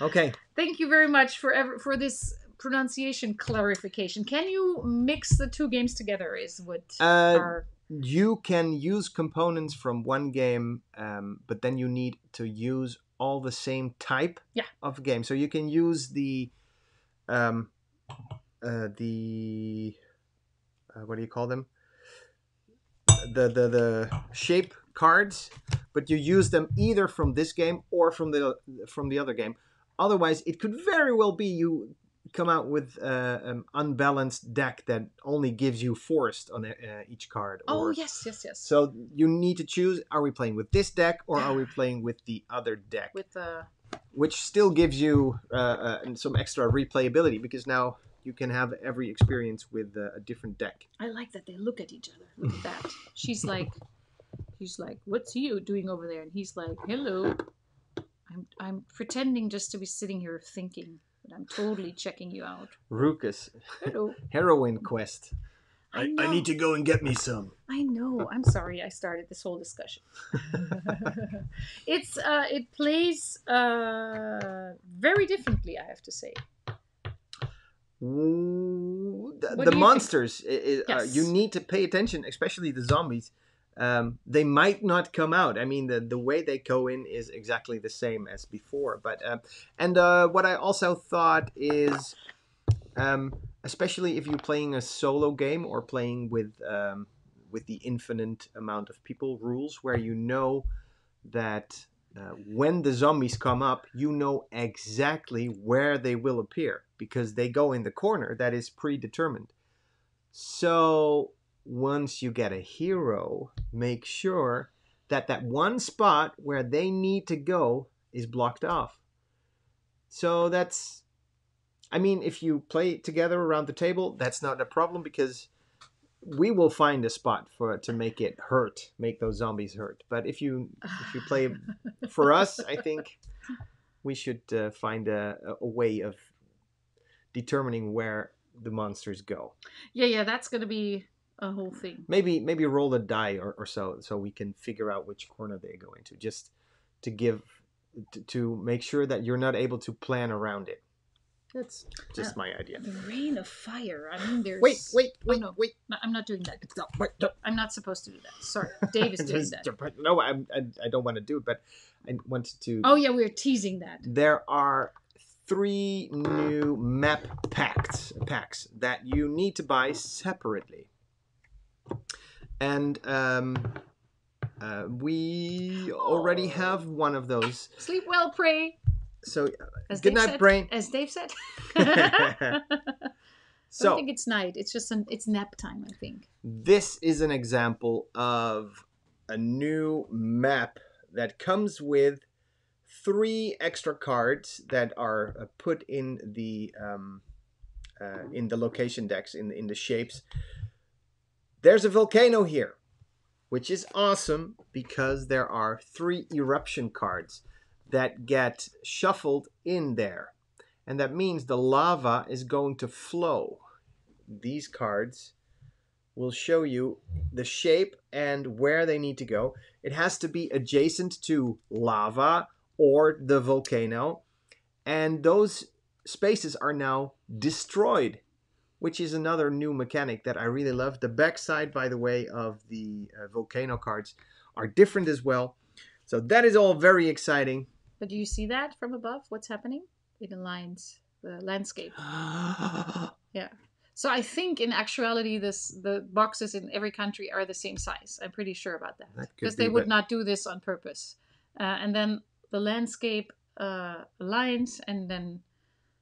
Okay. Thank you very much for ever for this pronunciation clarification. Can you mix the two games together? Is what Uh, our You can use components from one game, um, but then you need to use all the same type Yeah. of game. So you can use the um, uh, the uh, what do you call them? The the the shape cards, but you use them either from this game or from the from the other game. Otherwise, it could very well be you come out with uh, an unbalanced deck that only gives you forest on uh, each card. Oh or- yes, yes, yes. So you need to choose: are we playing with this deck or are we playing with the other deck? With the Which still gives you uh, uh, some extra replayability because now you can have every experience with uh, a different deck. I like that they look at each other. Look at that. She's like, she's like, what's you doing over there? And he's like, hello. I'm I'm pretending just to be sitting here thinking, but I'm totally checking you out. Rukus, Hello. Heroine Quest. I I, I need to go and get me some. I know. I'm sorry. I started this whole discussion. it's uh, it plays uh, very differently. I have to say. Ooh, the the do you think? monsters, i- i- uh, Yes. you need to pay attention, especially the zombies. Um, they might not come out. I mean, the, the way they go in is exactly the same as before. But uh, and uh, what I also thought is, um, especially if you're playing a solo game or playing with um, with the infinite amount of people rules, where you know that uh, when the zombies come up, you know exactly where they will appear because they go in the corner that is predetermined. So once you get a hero, make sure that that one spot where they need to go is blocked off. So that's, I mean, if you play together around the table, that's not a problem because we will find a spot for to make it hurt, make those zombies hurt. But if you if you play for us, I think we should uh, find a, a way of determining where the monsters go. Yeah, yeah, that's gonna be a whole thing. Maybe maybe roll a die or, or so so we can figure out which corner they go into, just to give to, to make sure that you're not able to plan around it. That's just my idea. The rain of fire. I mean, there's. Wait, wait, Oh, wait, no. wait. No, I'm not doing that. No, wait, no. I'm not supposed to do that. Sorry, Dave is doing that. No, I, I, I don't want to do it, but I wanted to. Oh yeah, we're teasing that. there are three new map packs packs that you need to buy separately and um, uh, we already have one of those Sleep well, pray. so As good Dave night said. brain As Dave said. so I think it's night. It's just an. It's nap time. I think. this is an example of a new map that comes with three extra cards that are uh, put in the um, uh, in the location decks in in the shapes. There's a volcano here, which is awesome because there are three eruption cards that get shuffled in there, and that means the lava is going to flow. These cards will show you the shape and where they need to go. It has to be adjacent to lava or the volcano, and those spaces are now destroyed, which is another new mechanic that I really love. The backside, by the way, of the uh, volcano cards are different as well. So that is all very exciting. But do you see that from above? What's happening? It aligns the landscape. Yeah. So I think in actuality, this the boxes in every country are the same size. I'm pretty sure about that because be, they would but- not do this on purpose. Uh, and then the landscape uh, aligns, and then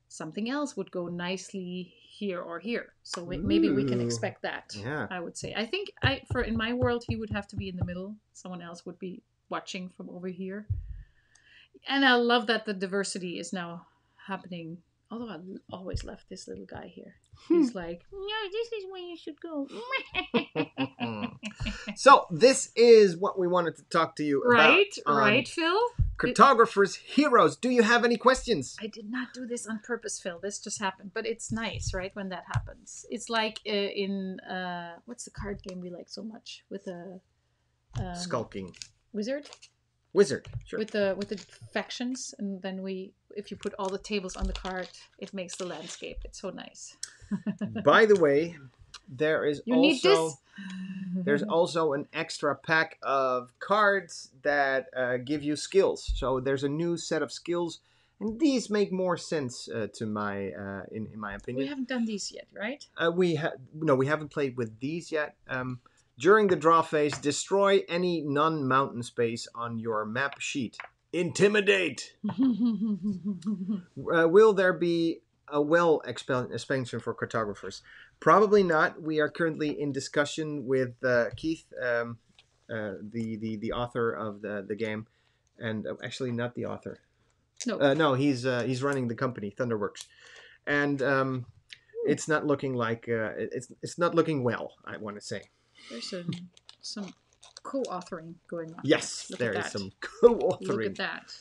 something else would go nicely here or here. So we, maybe we can expect that. Yeah. I would say. I think I for in my world he would have to be in the middle. Someone else would be watching from over here. And I love that the diversity is now happening. Although I always left this little guy here. Hmm. He's like, no, this is where you should go. So this is what we wanted to talk to you right, about. on right, Phil. Cartographers Heroes. Do you have any questions? I did not do this on purpose, Phil. This just happened, but it's nice, right? When that happens, it's like uh, in uh, what's the card game we like so much with a um, Skulking wizard. wizard. Sure. with the with the factions and then we if you put all the tables on the card it makes the landscape it's so nice By the way, there is you also there's also an extra pack of cards that uh, give you skills. So there's a new set of skills, and these make more sense uh, to my uh, in in my opinion. we haven't done these yet right Uh, we ha- no, we haven't played with these yet. Um, during the draw phase, destroy any non-mountain space on your map sheet. Intimidate. Uh, will there be a well expansion for cartographers? Probably not. We are currently in discussion with uh, Keith, um, uh, the, the the author of the the game, and uh, actually not the author. no Uh, no, he's uh, he's running the company Thunderworks, and um, it's not looking like uh, it's it's not looking well. I want to say. there's some some co-authoring going on Yes, Look there that. some co-authoring. at that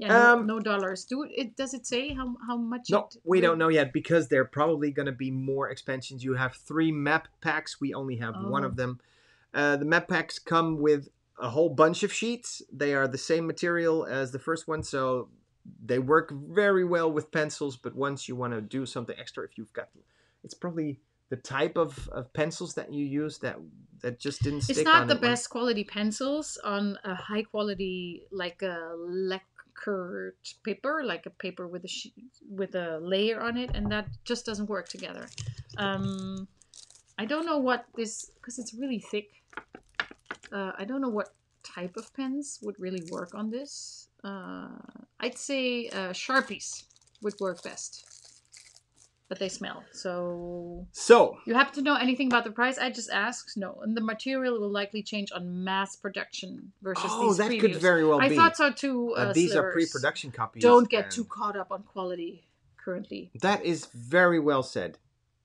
Yeah, no, Um, no dollars. Do it. Does it say how how much? No, it we don't know yet because there are probably going to be more expansions. You have three map packs. We only have one Oh. of them. Uh, the map packs come with a whole bunch of sheets. They are the same material as the first one, so they work very well with pencils. But once you want to do something extra, if you've got, it's probably the type of, of pencils that you use that that just didn't stick. It's not the it best quality pencils on a high quality like a lacquered paper, like a paper with a with a layer on it, and that just doesn't work together. Um, I don't know what this because it's really thick. Uh, I don't know what type of pens would really work on this. Uh, I'd say uh, Sharpies would work best, but they smell. So So you happen to know anything about the price? I just asked. No, and the material will likely change on mass production versus oh, these that previews. could very well I be. thought so too. Uh, Uh, these are Slivers. pre-production copies. Don't get and- too caught up on quality currently. That is very well said.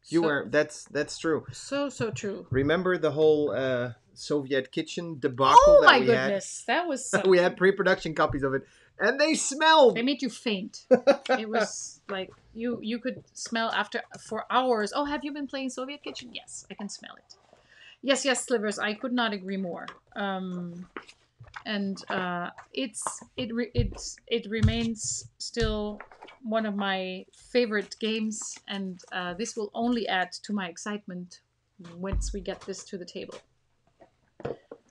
You so, are that's that's true. so so true. Remember the whole uh, Soviet kitchen debacle Oh that my we goodness, that was had? we had pre-production copies of it, and they smelled. They made you faint. it was like you you could smell after for hours. Oh, have you been playing Soviet Kitchen? Yes, I can smell it. Yes, yes, slivers. I could not agree more. Um, and uh, it's it re- it's it remains still one of my favorite games, and uh, this will only add to my excitement once we get this to the table.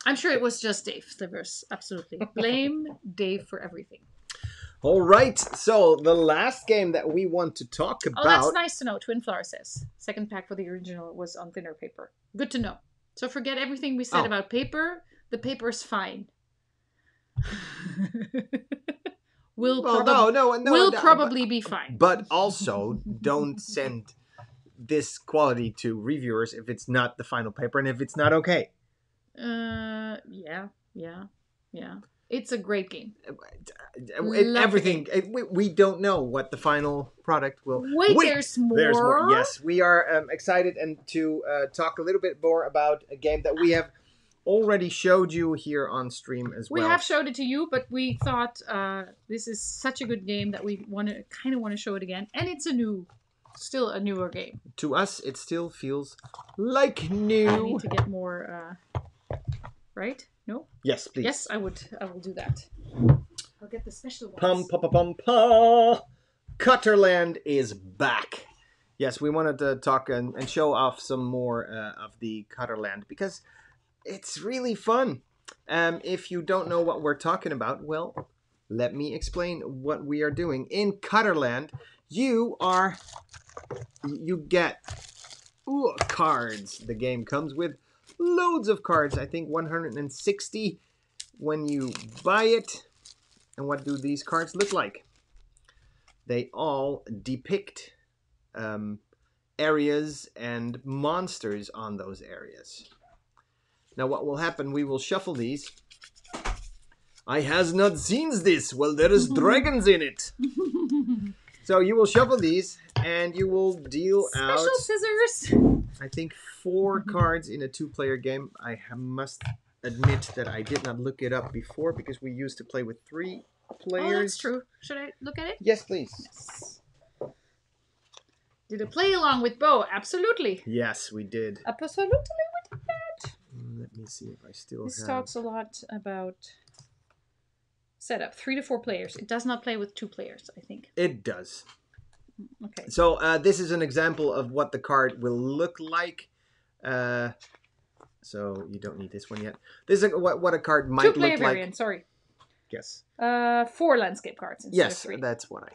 I'm sure it was just Dave Slivers. Absolutely, blame Dave for everything. All right, so the last game that we want to talk about. Oh, that's nice to know. Twin Flower says second pack for the original was on thinner paper. Good to know. So forget everything we said Oh. about paper. The paper is fine. will well, probab- no, no, no, will no, probably be fine. But, but also, don't send this quality to reviewers if it's not the final paper and if it's not okay. Uh, yeah, yeah, yeah. It's a great game. It- Love everything it- we, we don't know what the final product will Wait, there's more. There's more. Yes, we are um, excited and to uh, talk a little bit more about a game that we have already showed you here on stream as We well. We have showed it to you, but we thought uh, this is such a good game that we want to kind of want to show it again, and it's a new, still a newer game. to us, it still feels like I new. need to get more. Uh, right? No. Yes, please. Yes, I would. I will do that. I'll get the special ones. Pum pum pum pum pum. Cutterland is back. Yes, we wanted to talk and, and show off some more uh, of the Cutterland because it's really fun. Um, if you don't know what we're talking about, well, let me explain what we are doing. In Cutterland, you are you get ooh, cards. The game comes with loads of cards. I think 160 when you buy it. And what do these cards look like? They all depict um, areas and monsters on those areas. Now, what will happen? We will shuffle these. I has not seen this. Well, there is dragons in it. So you will shuffle these, and you will deal out. Special scissors. I think 4 cards in a two-player game. I must admit that I did not look it up before because we used to play with three players. Oh, that's true. Should I look at it? Yes, please. Yes. Did it play along with Bo? Absolutely. Yes, we did. Absolutely, we did that. Mm, Let me see if I still This have. talks a lot about setup. Three to four players. It does not play with two players, I think. It does. Okay. So uh, this is an example of what the card will look like. Uh, so you don't need this one yet. This is a, what what a card might Two look like. variant, sorry. Yes. Uh, four landscape cards instead Yes, of three. that's what I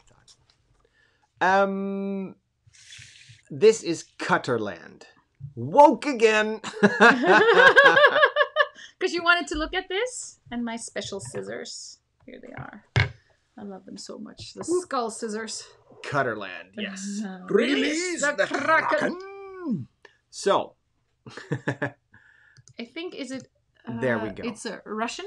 thought. Um, this is Cutterland. Woke again. Because you wanted to look at this and my special scissors. Here they are. I love them so much. The skull scissors. Cutterland. Yes. Uh, Release the, Kraken. Kraken. So. I think is it. Uh, There we go. It's a Russian.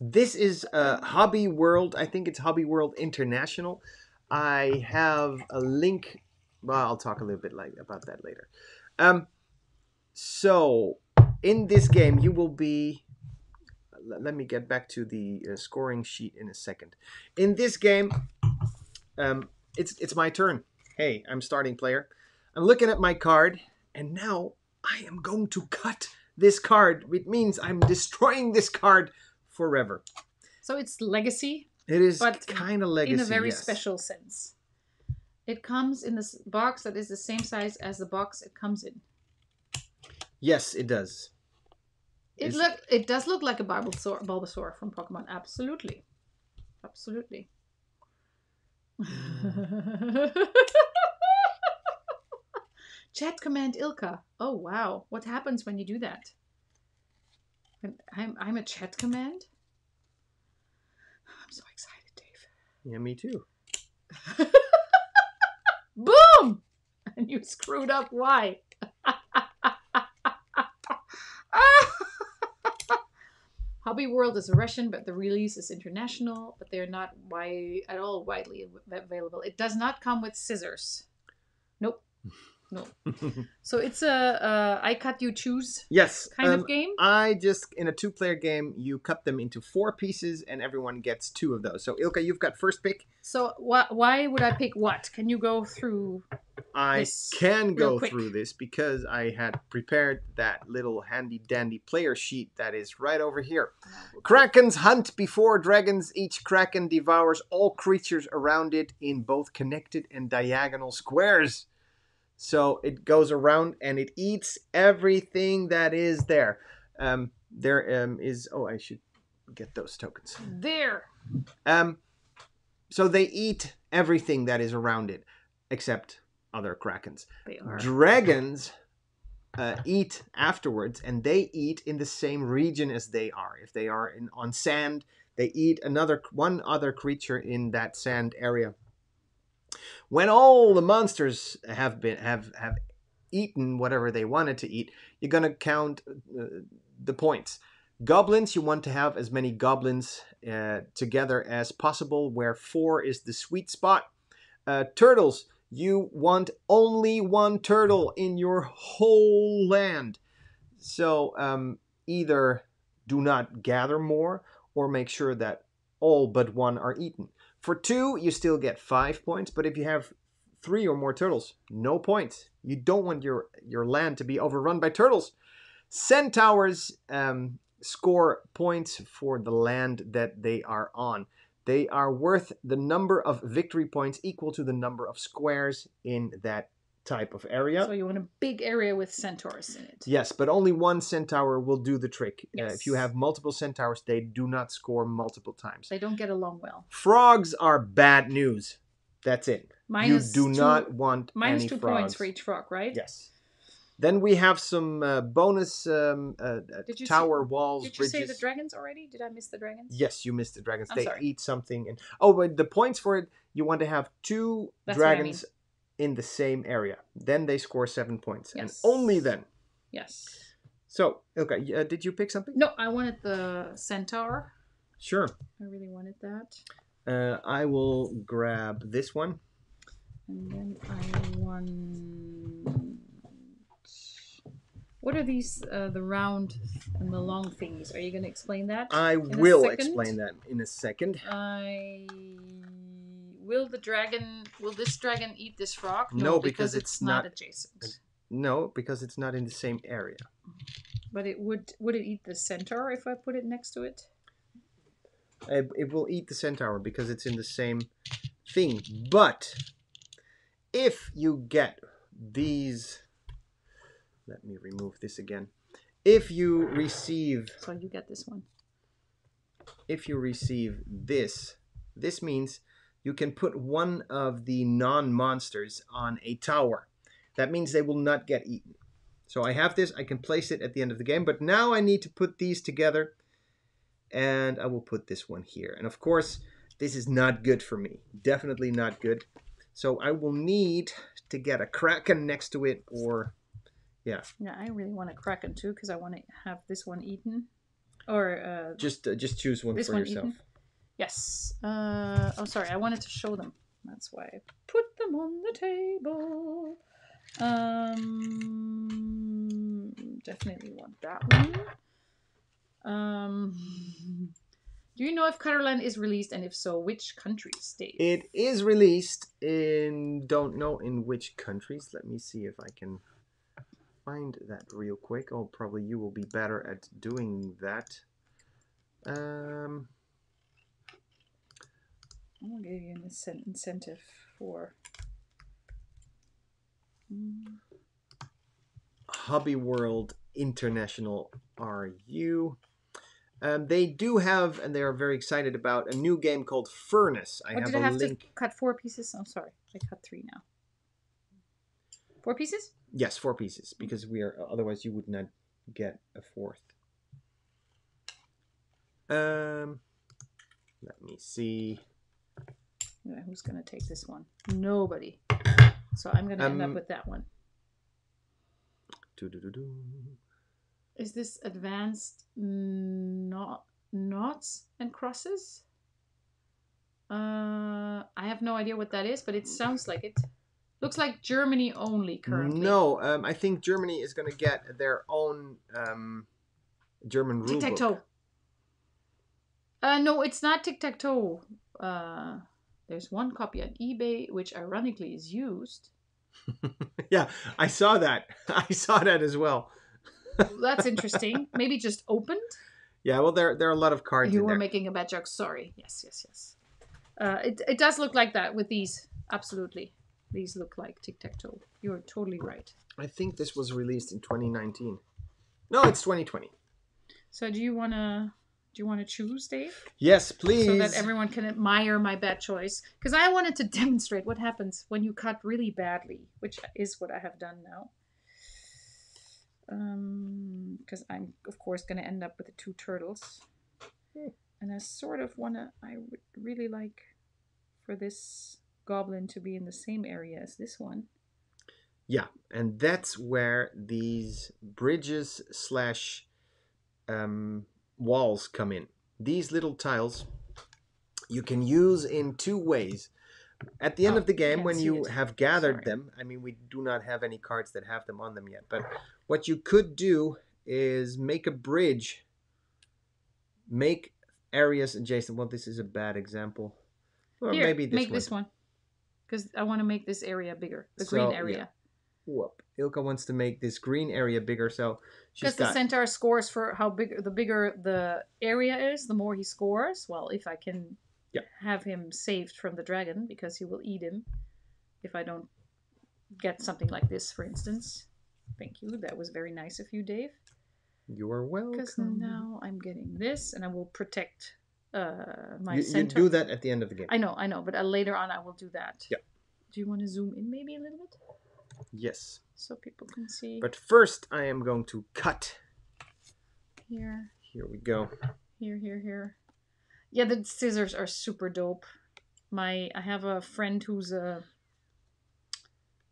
This is uh, Hobby World. I think it's Hobby World International. I have a link. Well, I'll talk a little bit like about that later. Um, so in this game, you will be l- let me get back to the uh, scoring sheet in a second. In this game, um, it's it's my turn. Hey, I'm starting player. I'm looking at my card, and now I am going to cut this card. Which means I'm destroying this card forever. So it's legacy It is But kind of legacy. in a very yes. special sense. It comes in this box that is the same size as the box it comes in. Yes, it does. It Is- look it does look like a Bulbasaur, Bulbasaur from Pokemon. Absolutely, absolutely. Chat command Ilka. Oh wow, what happens when you do that? I'm I'm, a chat command. I'm so excited, Dave. Yeah, me too. Boom! And you screwed up. Why? Hobby World is Russian, but the release is international. But they're not wi- at all widely available. It does not come with scissors. Nope. Nope. So it's a, a I cut you choose yes. kind um, of game. I just in a two-player game, you cut them into four pieces, and everyone gets two of those. So Ilka, you've got first pick. So wh- why would I pick what? Can you go through? I can go through this because I had prepared that little handy dandy player sheet that is right over here. Krakens hunt before dragons. Each kraken devours all creatures around it in both connected and diagonal squares. So it goes around and it eats everything that is there. Um, there um, is. Oh, I should get those tokens. There. Um, so they eat everything that is around it, except other krakens. They are. Dragons uh, eat afterwards, and they eat in the same region as they are. If they are in on sand, they eat another one other creature in that sand area. When all the monsters have been have have eaten whatever they wanted to eat, you're gonna count uh, the points. Goblins, you want to have as many goblins uh, together as possible, where four is the sweet spot. Uh, turtles, you want only one turtle in your whole land. So um, either do not gather more or make sure that all but one are eaten. For two, you still get five points, but if you have three or more turtles, no points. You don't want your, your land to be overrun by turtles. Centaurs um, score points for the land that they are on. They are worth the number of victory points equal to the number of squares in that type of area. So you want a big area with centaurs in it. Yes, but only one centaur will do the trick. Uh, if you have multiple centaurs, they do not score multiple times. They don't get along well. Frogs are bad news. That's it. Minus you do two, not want minus two frogs. points for each frog, right? Yes. Then we have some uh, bonus um, uh, uh, Did you see- tower walls, Did you bridges. say the dragons already? Did I miss the dragons? Yes, you missed the dragons. I'm they sorry. eat something, and oh, but the points for it, you want to have two That's dragons in the same area. Then they score seven points, Yes. and only then. Yes. So, okay, uh, did you pick something? No, I wanted the centaur. Sure. I really wanted that. Uh, I will grab this one. And then I want. What are these, uh, the round and the long thingies? Are you going to explain that? I will explain that in a second. I. Will the dragon. Will this dragon eat this frog? No, because it's it's not, not- adjacent. No, because it's not in the same area. But it would. Would it eat the centaur if I put it next to it? It, it will eat the centaur because it's in the same thing. But if you get these, let me remove this again. If you receive, So you get this one. if you receive this, this means you can put one of the non-monsters on a tower. That means they will not get eaten. So I have this. I can place it at the end of the game. But now I need to put these together and I will put this one here. And of course, this is not good for me. Definitely not good. So I will need to get a kraken next to it or Yeah, Yeah, I really want a kraken too because I want to have this one eaten. Or uh, just uh, just choose one for one yourself. eaten. Yes. Uh, oh, sorry. I wanted to show them. That's why I put them on the table. Um, definitely want that one. Um, do you know if Cutterland is released, and if so, which countries? Dave? It is released in don't know in which countries. Let me see if I can find that real quick. Oh, probably you will be better at doing that. Um, I'll give you an incentive for. Mm, Hobby World International RU. Um, they do have, and they are very excited about a new game called Furnace. I Oh, have did I have link. to cut four pieces? I'm sorry, I cut three now. Four pieces? Yes, four pieces because we are otherwise you would not get a fourth. Um, let me see. Who's gonna take this one? Nobody. So I'm gonna end up Um, with that one. Doo-doo-doo-doo. Is this advanced not knots and crosses? Uh, I have no idea what that is, but it sounds like it. Looks like Germany only currently. No, um, I think Germany is going to get their own um, German rule Tic tac toe. Uh, no, it's not tic tac toe. Uh, there's one copy on eBay which ironically is used. yeah, I saw that. I saw that as well. That's interesting. Maybe just opened. Yeah, well, there there are a lot of cards You were there. making a bad joke. Sorry. Yes, yes, yes. Uh, it it does look like that with these. Absolutely, these look like tic tac toe. You're totally right. I think this was released in 2019. No, it's 2020. So do you wanna do you wanna choose, Dave? Yes, please. so that everyone can admire my bad choice. Because I wanted to demonstrate what happens when you cut really badly, which is what I have done now. Because I'm, of course, going to end up with the two turtles. And I sort of want to, I would really like for this goblin to be in the same area as this one. Yeah, and that's where these bridges slash um, walls come in. These little tiles you can use in two ways. At the end Oh, of the game, when you it. have gathered Sorry. them, I mean, we do not have any cards that have them on them yet, but what you could do is make a bridge, make areas adjacent. Well, this is a bad example. Or Here, maybe this make one. this one. Because I want to make this area bigger, the So, green yeah. area. Whoop. Ilka wants to make this green area bigger, so she's Because the centaur scores for how big the bigger the area is, the more he scores. Well, if I can Yeah. have him saved from the dragon, because he will eat him if I don't get something like this, for instance. Thank you. That was very nice of you, Dave. You are welcome. Because now I'm getting this, and I will protect uh, my you, you do that at the end of the game. I know, I know, but uh, later on I will do that. Yeah. Do you want to zoom in maybe a little bit Yes. so people can see But first, I am going to cut. here? Here we go. Here, here, here. Yeah, the scissors are super dope. My I have a friend who's a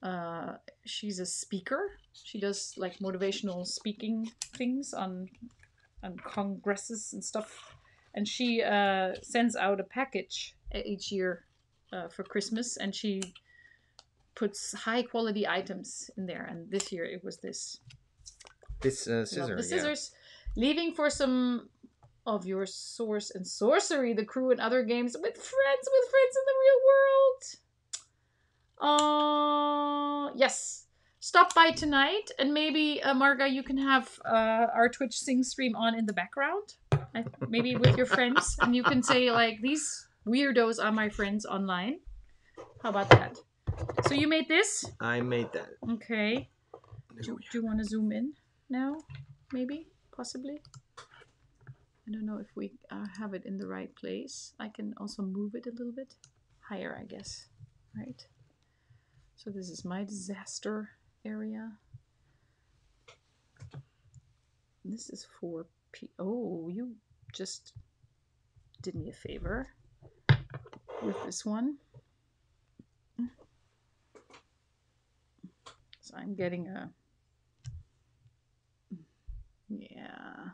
uh she's a speaker. She does like motivational speaking things on on congresses and stuff. And she uh sends out a package each year uh, for Christmas and she puts high quality items in there and this year it was this This uh, scissor. the yeah. scissors. Leaving for some of your sword and sorcery, the crew and other games with friends, with friends in the real world. Uh, yes. Stop by tonight, and maybe uh, Marga, you can have uh, our Twitch sing stream on in the background, I, maybe with your friends, and you can say like these weirdos are my friends online. How about that? So you made this, I made that. okay? Do, do you want to zoom in now? Maybe? Possibly? I don't know if we uh, have it in the right place. I can also move it a little bit higher, I guess. Right? So this is my disaster area. This is for P. Oh, you just did me a favor with this one. I'm getting a. Yeah,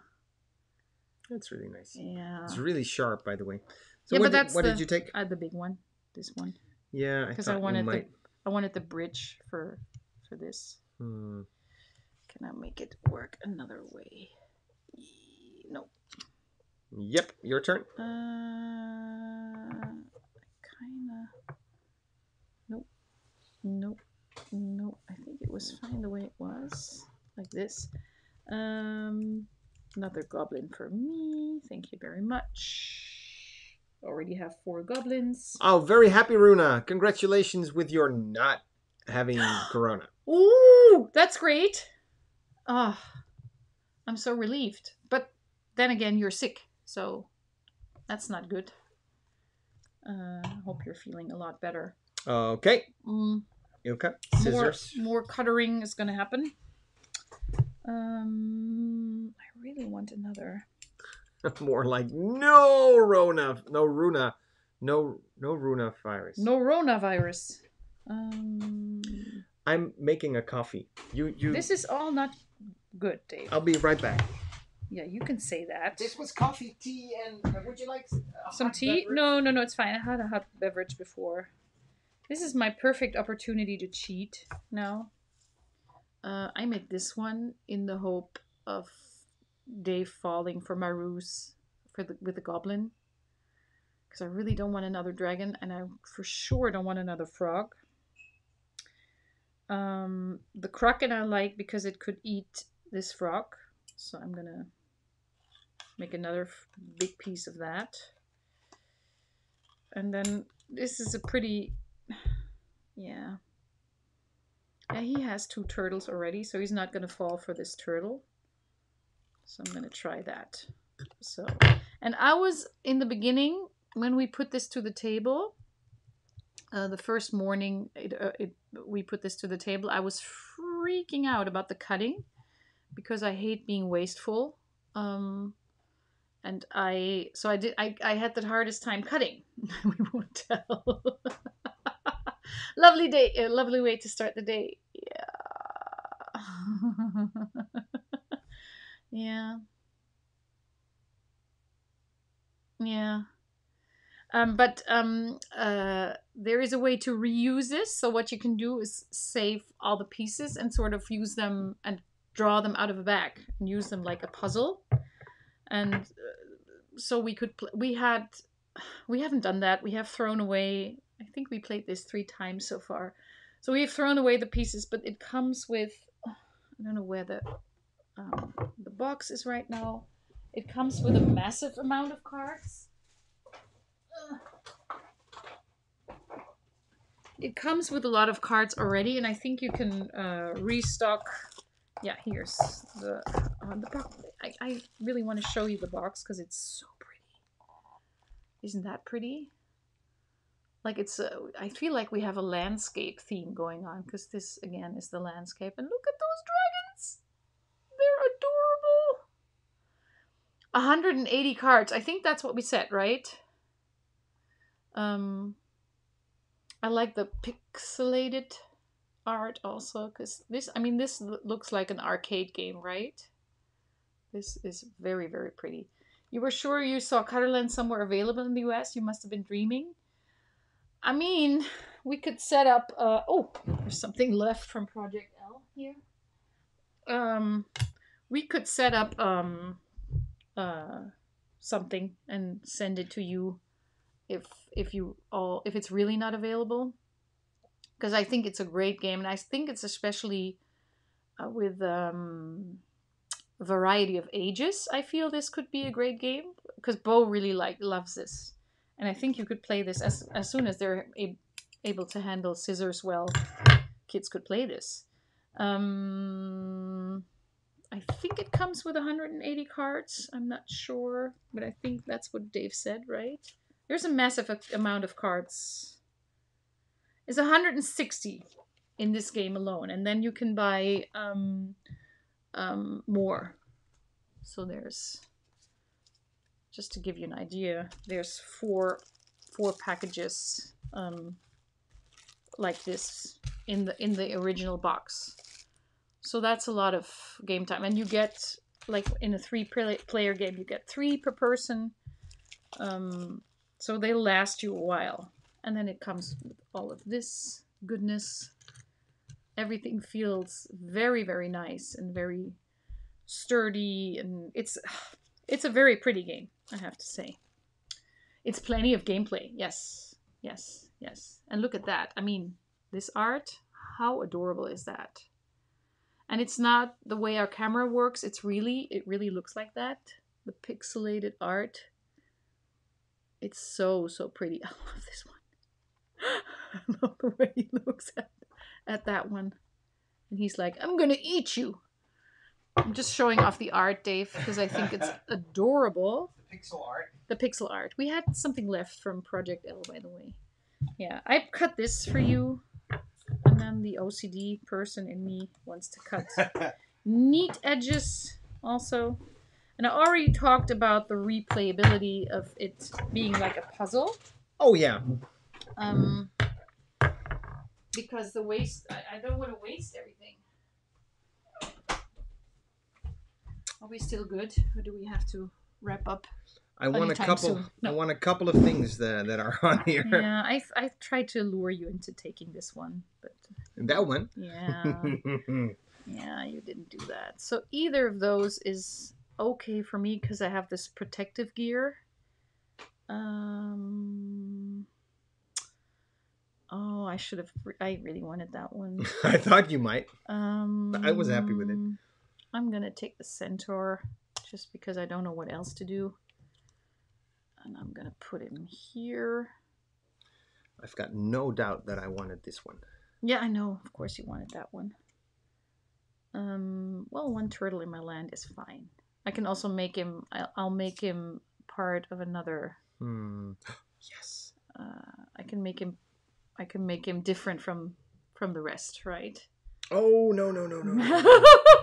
That's really nice. yeah. It's really sharp, by the way. So yeah, what, but did, that's what the, did you take? Uh, the big one. This one, Yeah, because I you wanted the. I wanted the bridge for for this. Hmm. Can I make it work another way? No. Yep, your turn. Uh, kinda. Nope. Nope. Nope. I think it was fine the way it was, like this. Um, another goblin for me. Thank you very much. Already have four goblins. Oh, very happy, Runa. Congratulations with your not having corona. Ooh, that's great. Ah, I'm so relieved. But then again, you're sick, so that's not good. Uh, hope you're feeling a lot better. Okay. Mm, Okay. more, Scissors. more cuttering is gonna happen. Um, I really want another. More like no Rona, no Runa, no no Runa virus. No Rona virus. Um, I'm making a coffee. You you. this is all not good, Dave. I'll be right back. Yeah, you can say that. This was coffee, tea, and uh, would you like Some tea? No, no, no, it's fine. I had a hot beverage before. This is my perfect opportunity to cheat now. Uh, I made this one in the hope of Dave falling for my ruse for the, with the goblin. Because I really don't want another dragon, and I for sure don't want another frog. Um, the kraken I like because it could eat this frog. So I'm gonna make another big piece of that. And then this is a pretty, yeah. Yeah, he has two turtles already, so he's not gonna fall for this turtle. So I'm gonna try that. So, and I was in the beginning when we put this to the table. Uh, the first morning it, uh, it, we put this to the table, I was freaking out about the cutting because I hate being wasteful. Um, and I so I did I, I had the hardest time cutting. we won't tell. lovely day, a lovely way to start the day. Yeah. yeah. Yeah. Um, but um, uh, there is a way to reuse this. So what you can do is save all the pieces and sort of use them and draw them out of a bag and use them like a puzzle. And uh, so we could we had we haven't done that. We have thrown away. I think we played this three times so far. So we have thrown away the pieces, but it comes with I don't know where the um, the box is right now. It comes with a massive amount of cards. It comes with a lot of cards already, and I think you can uh, restock. Yeah, here's the uh, the box. I, I really want to show you the box because it's so pretty. Isn't that pretty? Like it's, uh, I feel like we have a landscape theme going on because this again is the landscape. And look at those dragons! They're adorable. 180 cards. I think that's what we said, right? Um, I like the pixelated art also because this, I mean, this looks like an arcade game, right? This is very, very pretty. You were sure you saw Colorland somewhere available in the US? You must have been dreaming. I mean, we could set up. Uh, oh, there's something left from Project L here. Um, we could set up um, uh, something and send it to you if if you all if it's really not available because I think it's a great game and I think it's especially uh, with um, variety of ages. I feel this could be a great game because Bo really like loves this, and I think you could play this as as soon as they're able to handle scissors well. Kids could play this. Um, I think it comes with 180 cards. I'm not sure, but I think that's what Dave said, right? There's a massive amount of cards. It's 160 in this game alone, and then you can buy um, um, more. So there's just to give you an idea. There's four four packages um, like this in the in the original box. So that's a lot of game time, and you get like in a three player game, you get three per person. Um, so they last you a while, and then it comes with all of this goodness. Everything feels very very nice and very sturdy, and it's It's a very pretty game, I have to say. It's plenty of gameplay. Yes, yes, yes. And look at that. I mean, this art, how adorable is that? And it's not the way our camera works. It's really, it really looks like that. The pixelated art. It's so, so pretty. I love this one. I love the way he looks at, at that one. And he's like, I'm gonna eat you. I'm just showing off the art, Dave, because I think it's adorable. The pixel art. The pixel art. We had something left from Project L, by the way. Yeah, I cut this for you. And then the OCD person in me wants to cut neat edges also. And I already talked about the replayability of it being like a puzzle. oh yeah. Um, because the waste, I, I don't want to waste everything. Are we still good, or do we have to wrap up? I want a couple. No. I want a couple of things that that are on here. Yeah, I I tried to lure you into taking this one, but That one. yeah, yeah, you didn't do that. So either of those is okay for me because I have this protective gear. Um. Oh, I should have. Re- I really wanted that one. I thought you might. Um, I was happy with it. I'm gonna take the centaur just because I don't know what else to do. And I'm gonna put him here. I've got no doubt that I wanted this one. Yeah, I know. Of course, you wanted that one. Um, well, one turtle in my land is fine. I can also make him. I'll, I'll make him part of another. Hmm. Yes. Uh, I can make him. I can make him different from from the rest, right? Oh no no no no. no.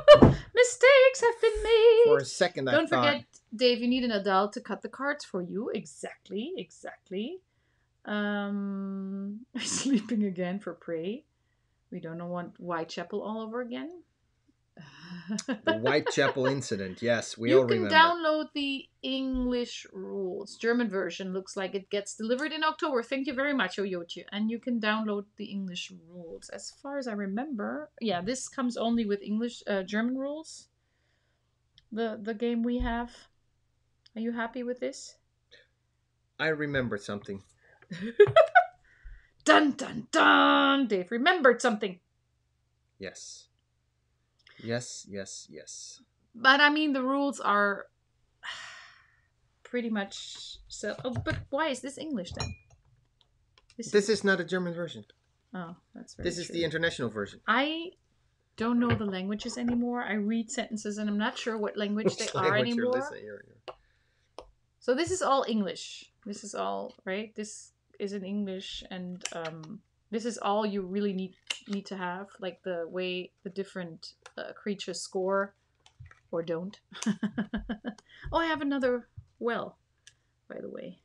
a second, I Don't thought. forget, Dave, you need an adult to cut the cards for you. Exactly, exactly. Um, sleeping again for prey. We don't know want Whitechapel all over again. The Whitechapel incident. Yes, we you all remember. You can download the English rules. German version looks like it gets delivered in October. Thank you very much, Oyochi. And you can download the English rules. As far as I remember, yeah, this comes only with English, uh, German rules. The the game we have. Are you happy with this? I remember something. Dun dun dun! Dave remembered something. Yes. Yes, yes, yes. But I mean, the rules are pretty much so. Oh, but why is this English then? This, This is not a German version. oh, that's very This is true. the international version. I don't know the languages anymore. I read sentences and I'm not sure what language they are language you're anymore. listening- you're- you're- So this is all English. This is all right. This is in English, and um, this is all you really need need to have, like the way the different uh, creatures score or don't. oh, I have another well, by the way.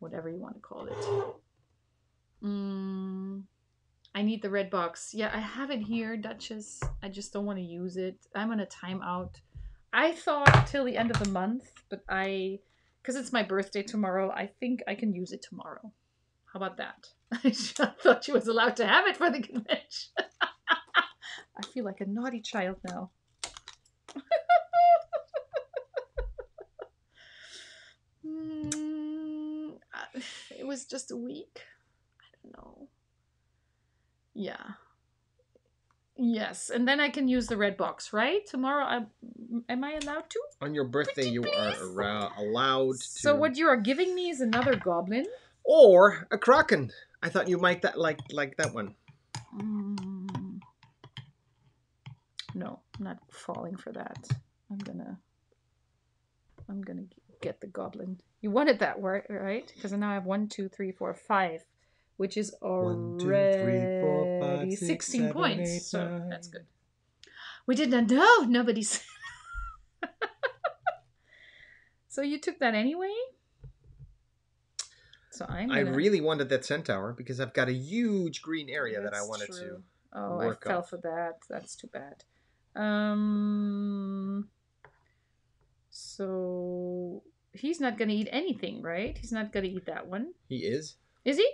Whatever you want to call it. Mm, I need the red box. Yeah, I have it here, Duchess. I just don't want to use it. I'm on a timeout. I thought till the end of the month, but I, because it's my birthday tomorrow, I think I can use it tomorrow. How about that? I thought she was allowed to have it for the convention. I feel like a naughty child now. Mm, it was just a week. I don't know. Yeah. Yes, and then I can use the red box, right? Tomorrow, I am I allowed to? On your birthday, Pretty you are please. allowed to. So what you are giving me is another goblin. Or a kraken. I thought you might that like like that one. Mm. No, I'm not falling for that. I'm gonna, I'm gonna get the goblin. You wanted that word, right? Because now I have one, two, three, four, five, which is One, two, already three, four, five, six, sixteen seven, points. eight, so that's good. We did not know. Nobody's. so you took that anyway. So I'm. I Gonna... really wanted that centaur because I've got a huge green area that I That's wanted true. to. Oh, work I fell off. for that. That's too bad. Um. So he's not gonna eat anything, right? He's not gonna eat that one, He is is he?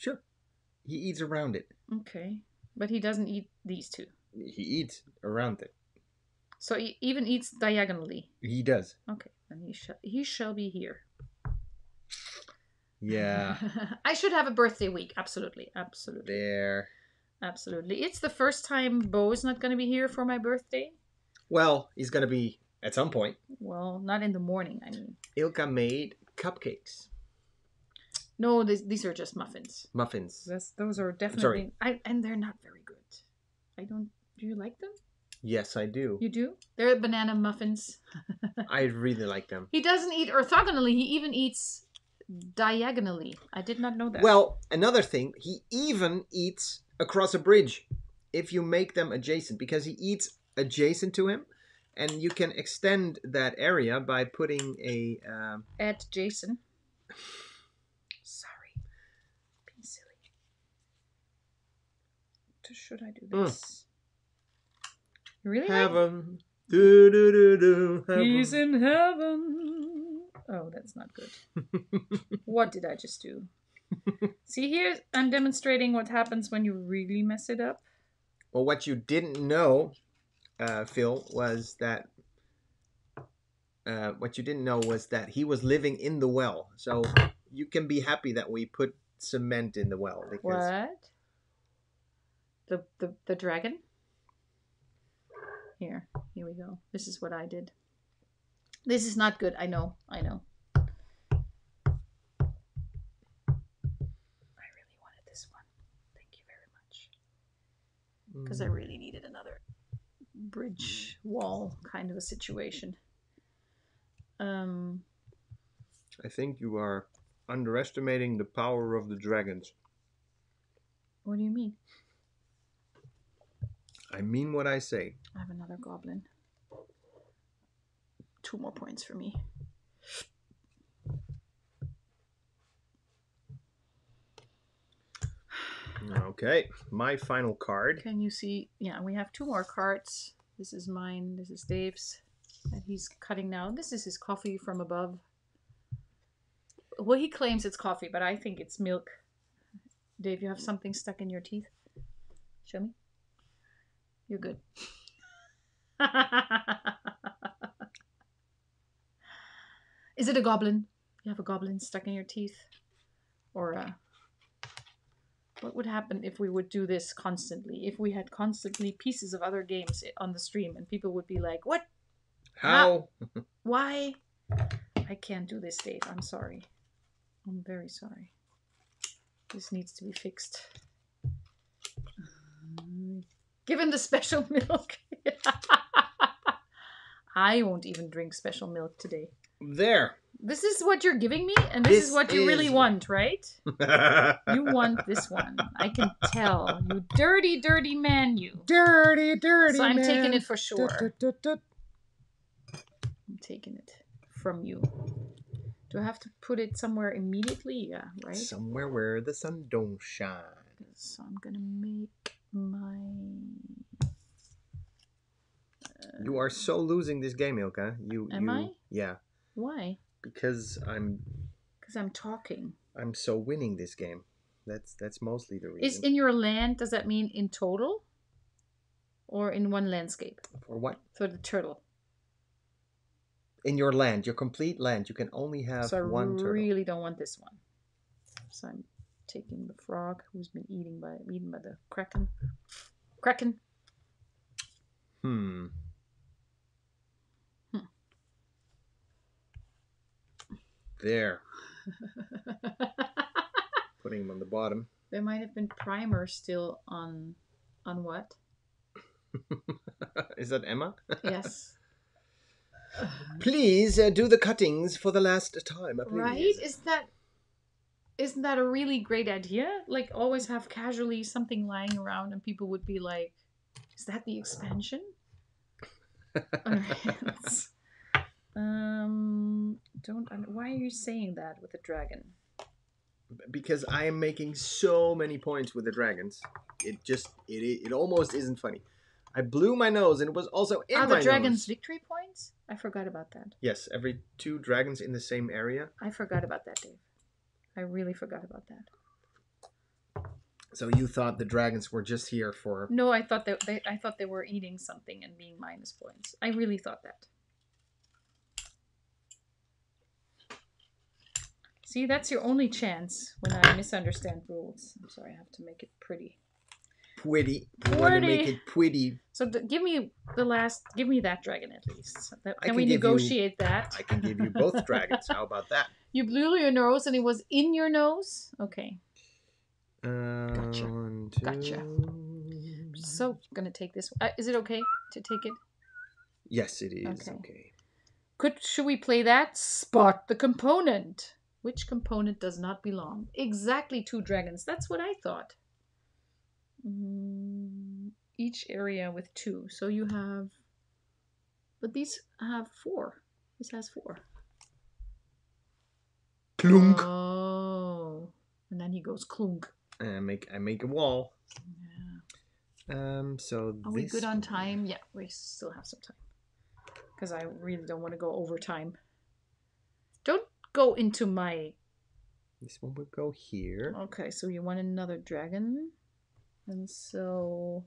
Sure. He eats around it. Okay, but he doesn't eat these two. He eats around it. So he even eats diagonally. He does. Okay, then he shall he shall be here. Yeah. I should have a birthday week. Absolutely, absolutely, there. absolutely. It's the first time Bo is not going to be here for my birthday. Well, he's gonna be at some point. Well, not in the morning. I mean, Ilka made cupcakes, no, these, these are just muffins. muffins. That's, those are sorry. definitely. I and they're not very good. I don't. Do you like them? Yes, I do. You do? They're banana muffins. I really like them. He doesn't eat orthogonally. He even eats diagonally. I did not know that. Well, another thing, he even eats across a bridge if you make them adjacent because he eats adjacent to him, and you can extend that area by putting a. Um, Add Jason. Sorry. Being silly. T- Should I do Mm. this? You really? like- heaven. Do, do, do, do, heaven. He's in heaven. Oh, that's not good. what did I just do? See here, I'm demonstrating what happens when you really mess it up. Well, what you didn't know, uh, Phil, was that uh, what you didn't know was that he was living in the well. So you can be happy that we put cement in the well because What? The the the dragon? Here, here we go. This is what I did. This is not good. I know. I know. I really wanted this one. Thank you very much. Because I Mm. really needed another bridge wall kind of a situation. Um, I think you are underestimating the power of the dragons. what do you mean? I mean what I say. I have another goblin. Two more points for me. Okay, my final card. Can you see? Yeah, we have two more cards. This is mine. This is Dave's that he's cutting now. This is his coffee from above. Well, he claims it's coffee, but I think it's milk. Dave, you have something stuck in your teeth? Show me. You're good. is it a goblin? You have a goblin stuck in your teeth? Or uh what would happen if we would do this constantly? If we had constantly pieces of other games on the stream and people would be like, "What? How? Why? I can't do this, Dave. I'm sorry. I'm very sorry. This needs to be fixed." Um, Give him the special milk. I won't even drink special milk today. There. This is what you're giving me, and this, is what you really want, right? You want this one. I can tell. You dirty, dirty man, you. dirty, dirty. So I'm taking it for sure. Tut, tut, tut. I'm taking it from you. Do I have to put it somewhere immediately? Yeah, right? Somewhere where the sun don't shine. So I'm gonna make my. You are so losing this game, Ilka. You. Am you, I? Yeah, Why? because I'm. Because I'm talking. I'm so winning this game. That's that's mostly the reason. Is in your land, does that mean in total? Or in one landscape? For what? For the turtle. In your land, your complete land, you can only have so one turtle. I really don't want this one. So I'm taking the frog who's been eaten by eaten by the kraken. Kraken. Hmm. Hmm. There. Putting them on the bottom. there might have been primer still on on what? Is that Emma? Yes. Please uh, do the cuttings for the last time, please. right? Is that isn't that a really great idea? Like always have casually something lying around and people would be like, Is that the expansion? Um don't why are you saying that with a dragon? because I am making so many points with the dragons. It just it it, almost isn't funny. I blew my nose, and it was also in Are the dragons nose. victory points? I forgot about that. Yes, every two dragons in the same area. I forgot about that, Dave. I really forgot about that. So you thought the dragons were just here for No, I thought that they I thought they were eating something and being minus points. I really thought that. See, that's your only chance when I misunderstand rules. I'm sorry, I have to make it pretty. pretty. You want to make it pretty. So give me the last. Give me that dragon at least. That, can can we give you- negotiate that? I can give you both dragons. How about that? You blew your nose and it was in your nose. Okay. Uh, Gotcha. One, Gotcha. two. So gonna take this. Uh, is it okay to take it? Yes, it is. Okay. Okay. Could should we play that? Spot the component. Which component does not belong? Exactly two dragons. That's what I thought. Mm, each area with two. So you have. But these have four. This has four. Clunk. Oh. And then he goes clunk. And I make I make a wall. Yeah. Um. So Are we good on time? Yeah, we still have some time. Because I really don't want to go over time. Don't go into my. This one would go here. Okay, so you want another dragon? And so.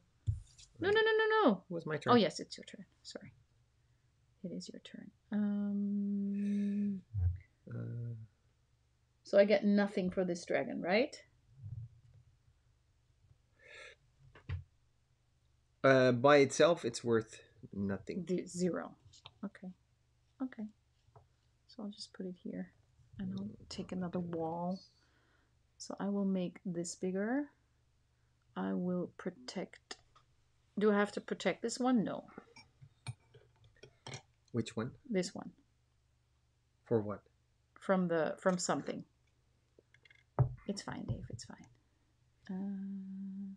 No, no, no, no, no. It was my turn. Oh, yes, it's your turn. Sorry. It is your turn. Um. Uh, So I get nothing for this dragon, right? uh, by itself, it's worth nothing. Zero. Okay. Okay. So I'll just put it here. And I'll take another wall. So I will make this bigger. I will protect. Do I have to protect this one? No. Which one? This one. For what? From the from something. It's fine, Dave. It's fine. Uh,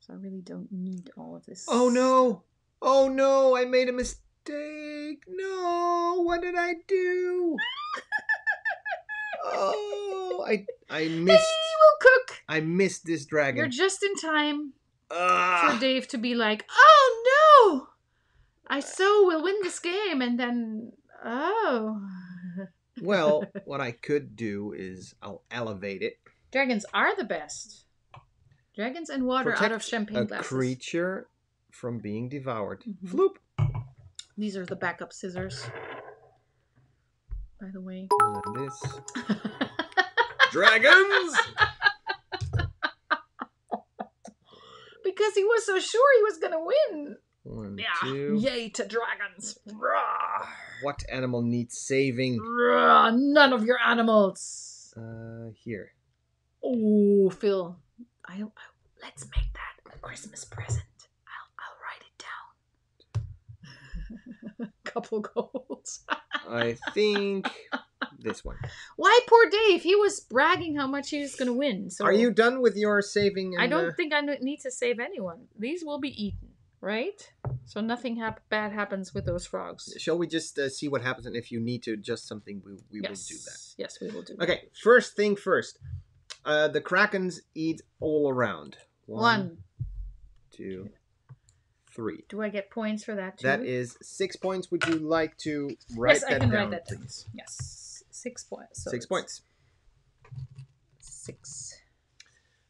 so I really don't need all of this. Oh no! Oh no! I made a mistake. No! What did I do? oh! I I missed. we'll cook. I missed this dragon. You're just in time for Ah! Dave to be like, "Oh no, I so will win this game," and then, oh, well, what I could do is I'll elevate it. dragons are the best. Dragons and water out of Protect champagne a glasses. creature from being devoured. Mhm. Floop. These are the backup scissors. By the way. And then this. Dragons! because he was so sure he was gonna win. One, Yeah. two. Yay to dragons. Rah. What animal needs saving? Rah. None of your animals. Uh, here. Oh, Phil. I, I let's make that a Christmas present. I'll I'll write it down. Couple goals. I think this one. Why poor Dave? He was bragging how much he was gonna win. So Are you done with your saving? I don't uh, think I need to save anyone. These will be eaten, right? So nothing hap- bad happens with those frogs. Shall we just uh, see what happens, and if you need to adjust something, we, we yes. will do that. Yes, we will do that. Okay, first thing first. Uh, the krakens eat all around. One. two, three. Do I get points for that too? That is six points. Would you like to write yes, that I can down, write that down. please? Yes, six points. So six points. Six.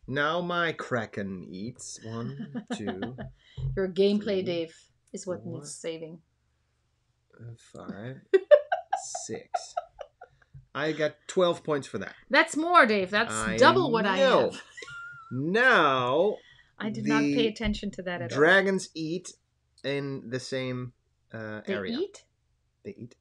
Now my kraken eats one, two, Your gameplay, Three, Dave, is what four. needs saving. five, six. I got twelve points for that. That's more, Dave. That's I double what I know. have. Now I did not pay attention to that at all. dragons eat in the same uh, They area. eat, They eat.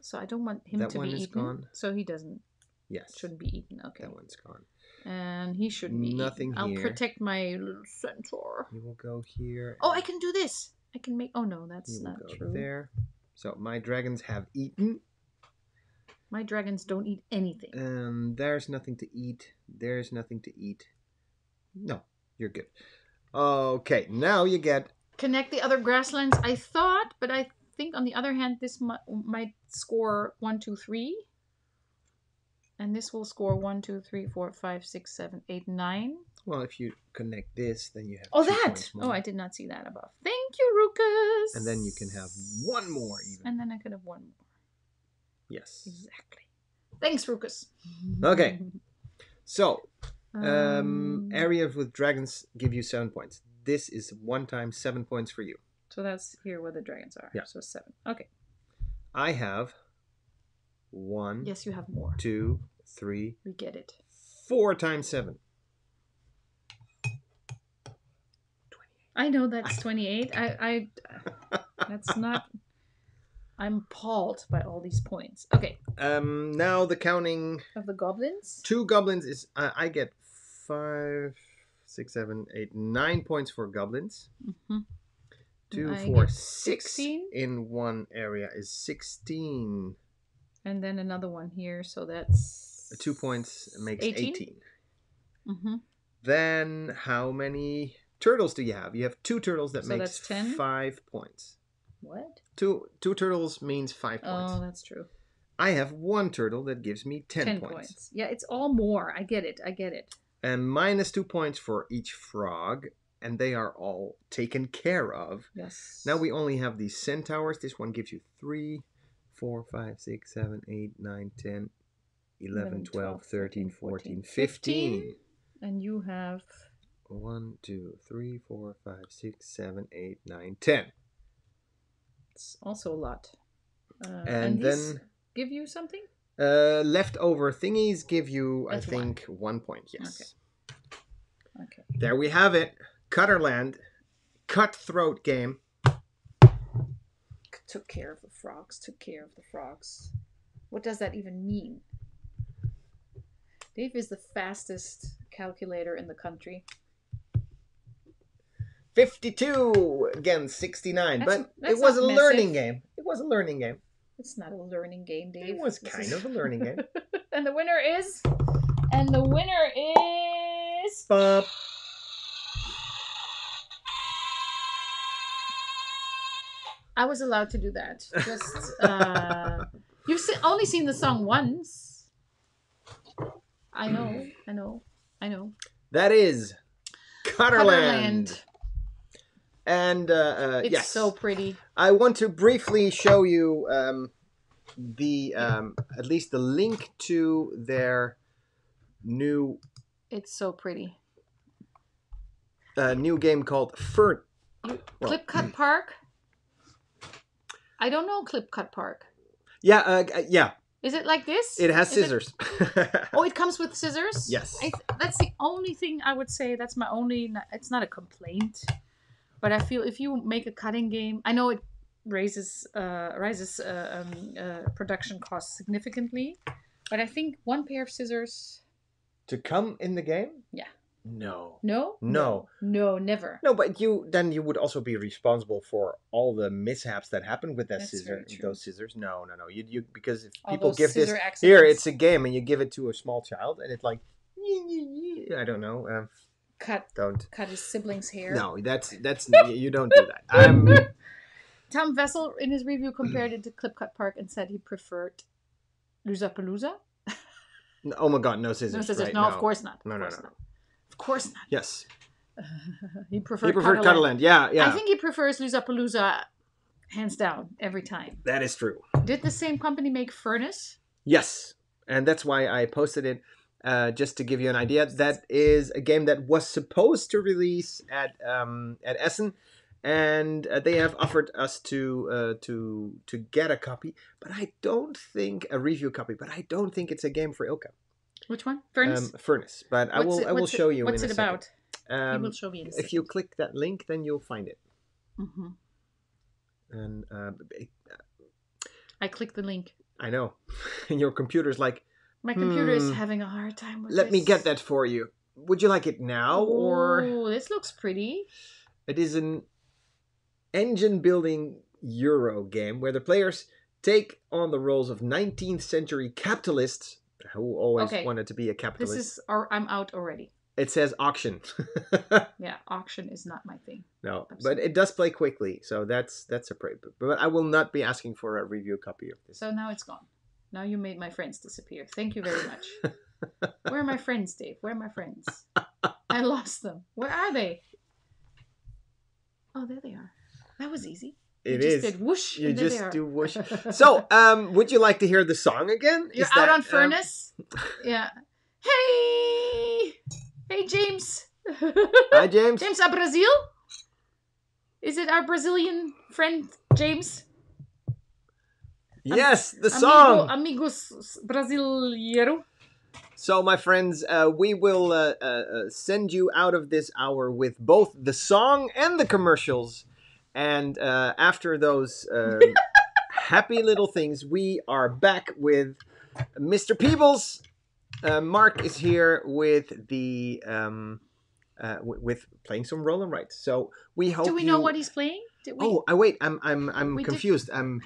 so I don't want him That to one be is eaten. gone. So he doesn't Yes. shouldn't be eaten. Okay, That one's gone. And he shouldn't be. Nothing. I'll here. protect my little centaur. You will go here. Oh, I can do this. I can make. Oh no, that's not go true. there. So my dragons have eaten, My dragons don't eat anything. and there's nothing to eat. There's nothing to eat. No, you're good. Okay, now you get Connect the other grasslands. I thought, but I think on the other hand, this might, might score one, two, three, and this will score one, two, three, four, five, six, seven, eight, nine. well. If you connect this, then you have. Oh, that! Oh. I did not see that above. Thank you, Ruckus. And then you can have one more even. And then I could have one more. Yes. Exactly. Thanks, Ruckus. Okay. So, Um, areas with dragons give you seven points. This is one time seven points for you. So that's here where the dragons are. Yeah. So seven. Okay. I have one, Yes, you have more. two, three, We get it. four times seven. I know that's 28. I, I, that's not. I'm appalled by all these points. Okay. Um, now the counting Of the goblins? two goblins is uh, I get five, six, seven, eight, nine points for goblins. hmm Two, four, six 16. in one area is sixteen. And then another one here. So that's. Two points makes 18? eighteen. hmm Then how many turtles do you have? You have two turtles that So makes that's 10? five points. What? Two two turtles means five points. Oh, that's true. I have one turtle that gives me ten, 10 points. points. Yeah, it's all more. I get it. I get it. And minus two points for each frog, and they are all taken care of. Yes. Now we only have these centaurs. This one gives you three, four, five, six, seven, eight, nine, ten, 11, 12, 12, 13, 13, 14, 15. 15. And you have. One, two, three, four, five, six, seven, eight, nine, ten. It's also a lot. Uh, And these then give you something? uh, leftover thingies give you, That's I think, one point. Yes. Okay. There we have it. Cutterland, cutthroat game. Took care of the frogs. Took care of the frogs. What does that even mean? Dave is the fastest calculator in the country. 52 against 69 That's- but that's it was a not learning massive. game it was a learning game It's not a learning game, Dave. it was This kind is- of a learning game and the winner is. And the winner is. Bop. I was allowed to do that. Just uh, you've se- only seen the song once. I know, I know, I know. that is cutterland, Cutterland. and uh, uh, It's yes so pretty. i want to briefly show you um, the um, at least the link to their new It's so pretty. uh, new game called fern Well, Clip Cut Park. I don't know Clipcut Park. yeah uh, uh, yeah Is it like this? it has Is it- scissors Oh, it comes with scissors. Yes. I th- that's the only thing I would say. That's my only. It's not a complaint, but I feel if you make a cutting game, I know it raises uh, raises uh, um, uh, production costs significantly, but I think one pair of scissors. to come in the game Yeah. No No. No. No, never. No, but you then you would also be responsible for all the mishaps that happen with that That's scissor, very true. those scissors. No, no, no. You you because if All people those give this scissor here, it's a game, and you give it to a small child, and it's like I don't know. Um, cut don't. cut his sibling's hair. No, that's that's you don't do that. Um, Tom Vasel in his review compared it to Clip Cut Park and said he preferred Luzapalooza. oh my God, no scissors. No scissors. right? no, of course not. Of No, no, course no, no. not. Of course not. Yes, he preferred, he preferred Cutterland. Cutterland. Yeah, yeah. I think he prefers Luzapalooza hands down every time. that is true. Did the same company make Furnace? Yes, and that's why I posted it. Uh, just to give you an idea, that is a game that was supposed to release at um, at Essen, and uh, they have offered us to uh, to to get a copy. But I don't think a review copy. But I don't think it's a game for Ilka. Which one? Furnace? Um, Furnace. But I will it- I will what's it- show you. What's it about? he Um, will show me if you click that link, then you'll find it. hmm And uh, it- I click the link. I know, and your computer's like, My computer is Hmm. having a hard time with let me get that for you. Would you like it now or? Oh, this looks pretty. It is an engine building Euro game where the players take on the roles of 19th century capitalists who always Okay. wanted to be a capitalist. This is. Or I'm out already. It says auction. Yeah, auction is not my thing. no, but it does play quickly, so that's that's a pretty. But I will not be asking for a review copy of this. So now it's gone. Now you made my friends disappear. Thank you very much. Where are my friends, Dave? Where are my friends? I lost them. Where are they? Oh, there they are. That was easy. You It just is. whoosh. You and there they just do whoosh. So, um, would you like to hear the song again? You're Is out that, on um, furnace. yeah. Hey. Hey, James. Hi, James. James, a Brazil? Is it our Brazilian friend, James? Yes, the Amigo- song. Amigos Brasileiro. So, my friends, uh, we will uh, uh, uh, send you out of this hour with both the song and the commercials. And uh, after those uh, happy little things, we are back with Mr. Peebles. Uh, Mark is here with the um, uh, with playing some roll and write. So we hope. Do we know what he's playing? Did we? Oh, I wait. I'm I'm I'm We did- confused. I'm.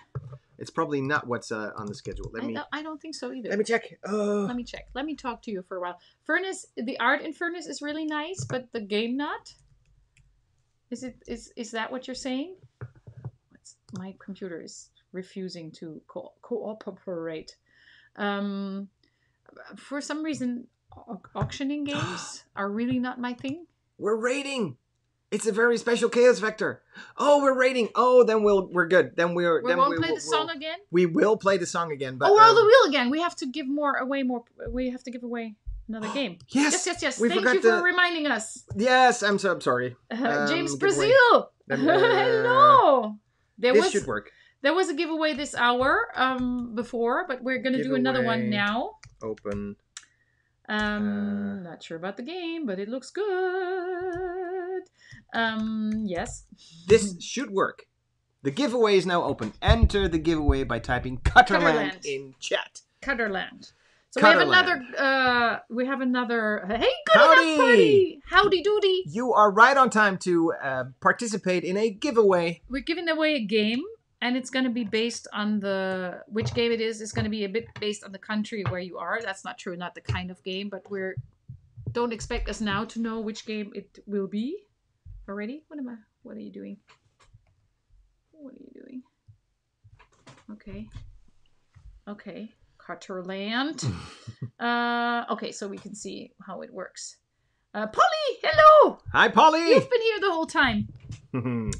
It's probably not what's uh, on the schedule. Let I, me don't- I don't think so either. let me check. Uh, Let me check. Let me talk to you for a while. Furnace, the art in Furnace is really nice, but the game not. Is it is is that what you're saying? What's, my computer is refusing to co- cooperate. Um, for some reason, au- auctioning games are really not my thing. We're rating. It's a very special Chaos Factor. Oh, we're rating. Oh, then we'll we're good. Then we're We then won't we play will, the song we'll- again. we will play the song again. But oh, we're on um, the wheel again. We have to give more away. More. We have to give away another game. yes, Yes, yes, yes. we Thank you for to- reminding us. yes. I'm so I'm sorry. Uh, James Um. Brazil. Let uh, Hello. There this was should work. there was a giveaway this hour um before, but we're gonna do another one now. Open. Um, Uh. not sure about the game, but it looks good. Um, yes. This should work. The giveaway is now open. Enter the giveaway by typing Cutterland, Cutterland. in chat. Cutterland. So we have another. Uh, we have another. Hey, good Howdy. enough party. Howdy doody. You are right on time to uh, participate in a giveaway. We're giving away a game, and it's going to be based on the which game it is. It's going to be a bit based on the country where you are. That's not true, not the kind of game, but we're don't expect us now to know which game it will be. Already? What am I? What are you doing? What are you doing? Okay. Okay. Cutterland. uh, okay, so we can see how it works. Uh, Polly, hello. Hi, Polly. You've been here the whole time.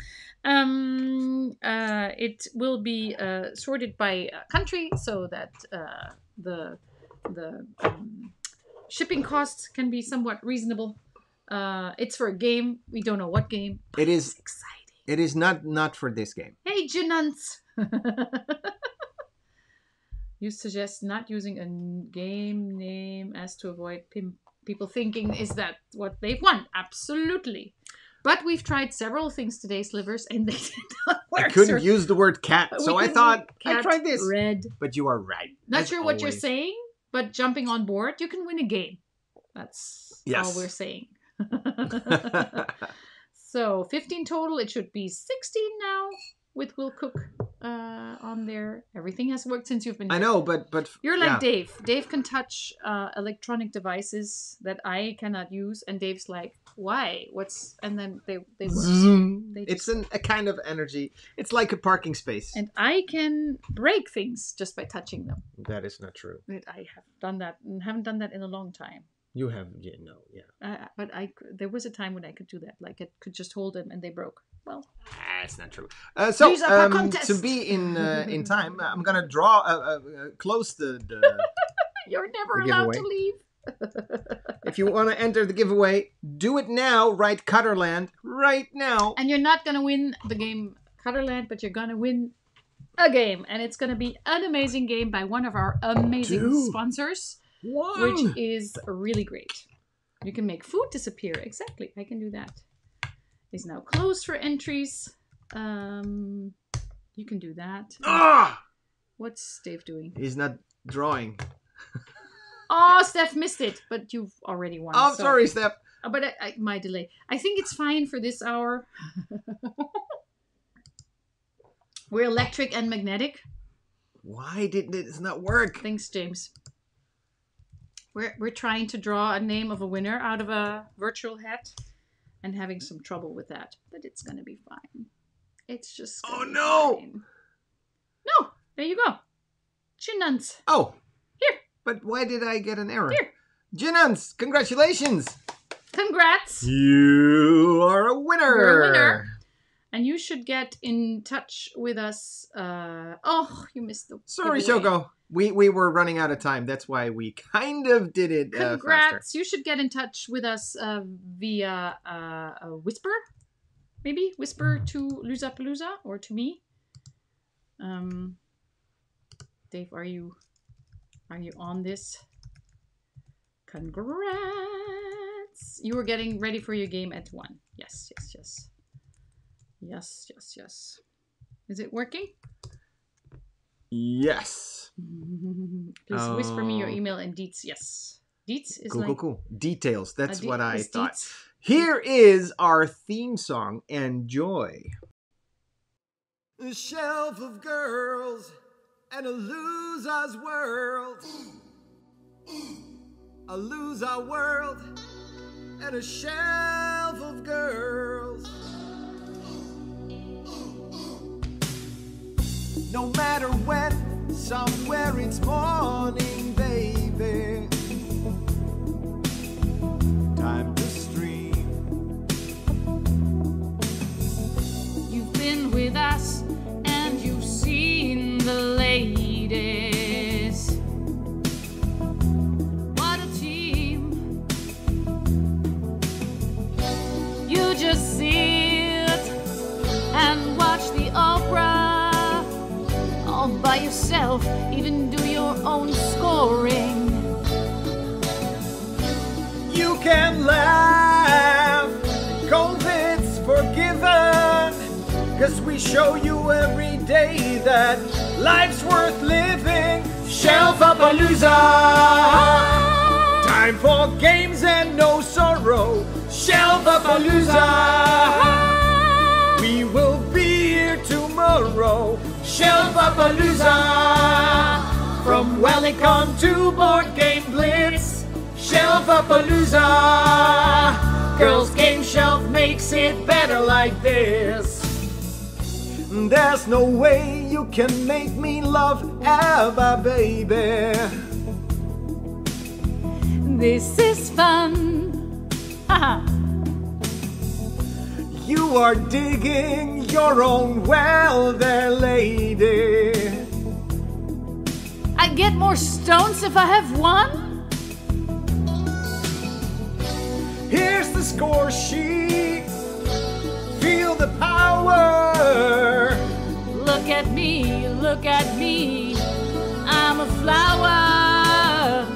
Um, uh, it will be uh, sorted by uh, country so that uh, the the um, shipping costs can be somewhat reasonable. Uh, it's for a game. We don't know what game. it is. It's exciting. It is not not for this game. Hey, Janunts! you suggest not using a game name as to avoid people thinking is that what they want. Absolutely. But we've tried several things today, Slivers, and they did not work. I couldn't sir. use the word cat, so I thought I tried this. Red. But you are right. Not sure what you're saying, but jumping on board, you can win a game. That's Yes. all we're saying. so 15 total. It should be 16 now with Will Cook uh, on there. Everything has worked since you've been. I know, but but You're like yeah. Dave. Dave can touch uh, electronic devices that I cannot use, and Dave's like, "Why? What's?" And then they they. Zoom. They It's an, a kind of energy. It's like a parking space. And I can break things just by touching them. that is not true. I have done that and haven't done that in a long time. You have, yeah, no, yeah. Uh, but I, there was a time when I could do that. Like I could just hold them and they broke. Well, That's not true. Uh, so These are per um, to be in uh, in time, I'm gonna draw uh, uh, uh, close the. the you're never The allowed giveaway. to leave. if you want to enter the giveaway, do it now. Write Cutterland right now. And you're not gonna win the game Cutterland, but you're gonna win a game, and it's gonna be an amazing game by one of our amazing Two. sponsors, One. which is really great. You can make food disappear. Exactly, I can do that. Is now closed for entries. Um, you can do that. ah, What's Dave doing? he's not drawing. Oh, Steph missed it, but you've already won. Oh, so- sorry, Steph. Uh, But I, I, my delay. I think it's fine for this hour. We're electric and magnetic. Why did this not work? Thanks, James. We're we're trying to draw a name of a winner out of a virtual hat, and having some trouble with that. But it's gonna be fine. It's just. Oh, no! fine. No, there you go. Chinans. Oh, Here. But why did I get an error? Here. Jinans, congratulations! Congrats. You are a winner. You're a winner. And you you should get in touch with us. Uh, oh, you missed the. Sorry, giveaway. Shoko. We we were running out of time. That's why we kind of did it uh, Congrats! You should get in touch with us uh, via uh, a whisper, maybe whisper to Luzapalooza or to me. Um, Dave, are you are you on this? Congrats! You were getting ready for your game at one. Yes, yes, yes, yes, yes, yes. Is it working? Yes. Please whisper me your Oh. email and deets. Yes, deets is Cool, like cool, cool. Details. That's de- what I thought. deets. Here is our theme song. Enjoy. A shelf of girls and a loser's world. A loser world and a shelf of girls. No matter when, somewhere it's morning, baby. By yourself, even do your own scoring. You can laugh, COVID's forgiven. Cause we show you every day that life's worth living. Shelf up a loser. Time for games and no sorrow. Shelf up a loser. We will be here tomorrow. Shelf up a loser. From Wellicon to Board Game Blitz. Shelf up a loser. Girls Game Shelf makes it better like this. There's no way you can make me love ever, baby. This is fun. Haha. You are digging your own well there, lady. I get more stones if I have one? Here's the score sheet. Feel the power. Look at me, look at me. I'm a flower.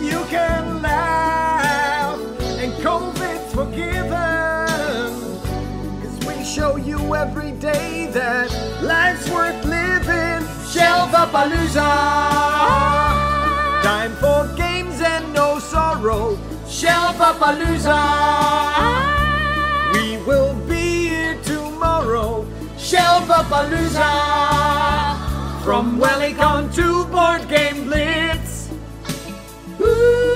You can laugh, and COVID's show you every day that life's worth living. Shelf up a loser. Time for games and no sorrow. Shelf up a loser. We will be here tomorrow. Loser. From Wellicon to Board Game Blitz. You're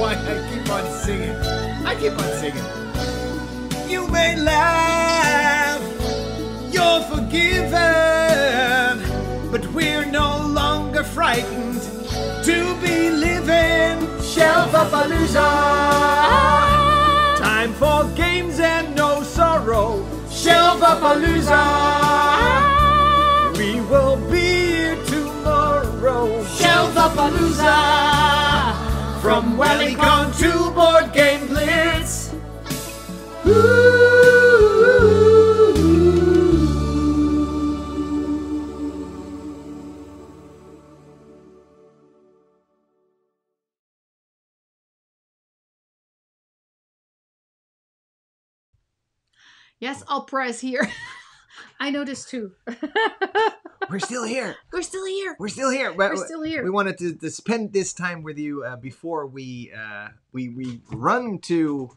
why I keep on singing. I keep on singing. You may laugh, you're forgiven, but we're no longer frightened to be living. Shelf up a loser. Time for games and no sorrow. Shelf up a loser. We will be here tomorrow. Shelf up a loser. From Yes, opera is here. I noticed too. We're still here. We're still here. We're still here. We're still here. We wanted to, to spend this time with you uh, before we uh, we we run to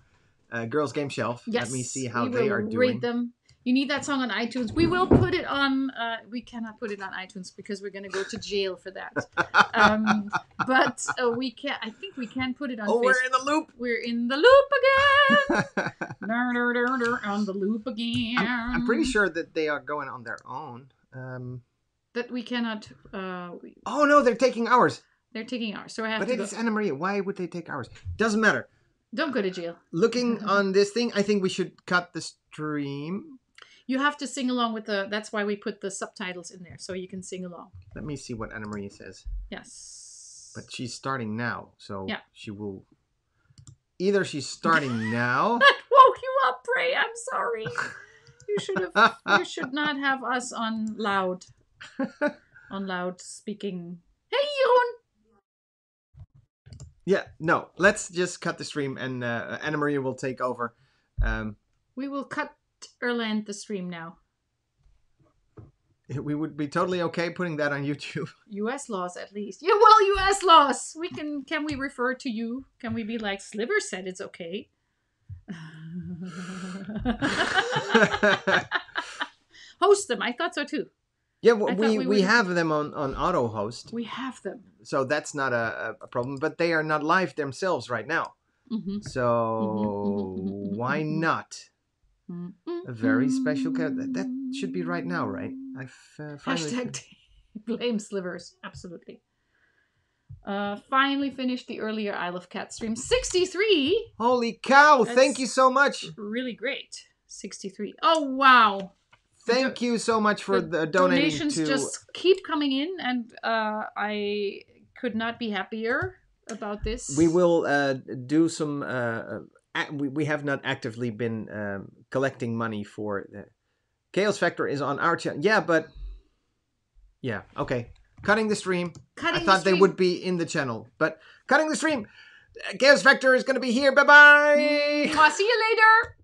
uh, Girls Game Shelf. Yes. Let me see how they are doing. Rate them. You need that song on iTunes. We will put it on. Uh, we cannot put it on iTunes because we're gonna go to jail for that. Um, but uh, we can. I think we can put it on. oh, Facebook. we're in the loop. We're in the loop again. Dur, dur, dur, dur, on the loop again. I'm, I'm pretty sure that they are going on their own. Um, that we cannot. Uh, we, oh no, they're taking ours. they're taking ours, so I have But to it go. is Anna Maria. Why would they take ours? Doesn't matter. Don't go to jail. Looking mm-hmm. on this thing, I think we should cut the stream. You have to sing along with the. That's why we put the subtitles in there, so you can sing along. Let me see what Anna Marie says. Yes. But she's starting now, so Yeah. she will. Either she's starting now. that woke you up, Bray. I'm sorry. You should have. you should not have us on loud. on loud speaking. Hey, Jeroen. Yeah, no. Let's just cut the stream, and uh, Anna Maria will take over. Um, We will cut Erland the stream now. we would be totally okay putting that on YouTube. U.S. laws, at least. Yeah, well, U.S. laws. We can. Can we refer to you? Can we be like Sliver said it's okay? Host them. I thought so too. Yeah, well, we, we we, would- have them on, on auto host, We have them. so that's not a, a problem. But they are not live themselves right now. Mm-hmm. So mhm, why mhm. not a very special cat? That, should be right now, right? I've uh, finally. Hashtag blame slivers. Absolutely. Uh, finally finished the earlier Isle of Cat stream. 63. Holy cow! Thank you so much. Really great. 63. Oh, wow. Thank you so much for The the donating Donations to. just keep coming in, and uh, I could not be happier about this. We will uh, do some. Uh, uh, we, we have not actively been um, collecting money for the Chaos Factor is on our channel. Yeah, but yeah, okay. Cutting the stream. Cutting I the thought they would be in the channel, but cutting the stream. Chaos Factor is going to be here. Bye bye. Mwah, see you later.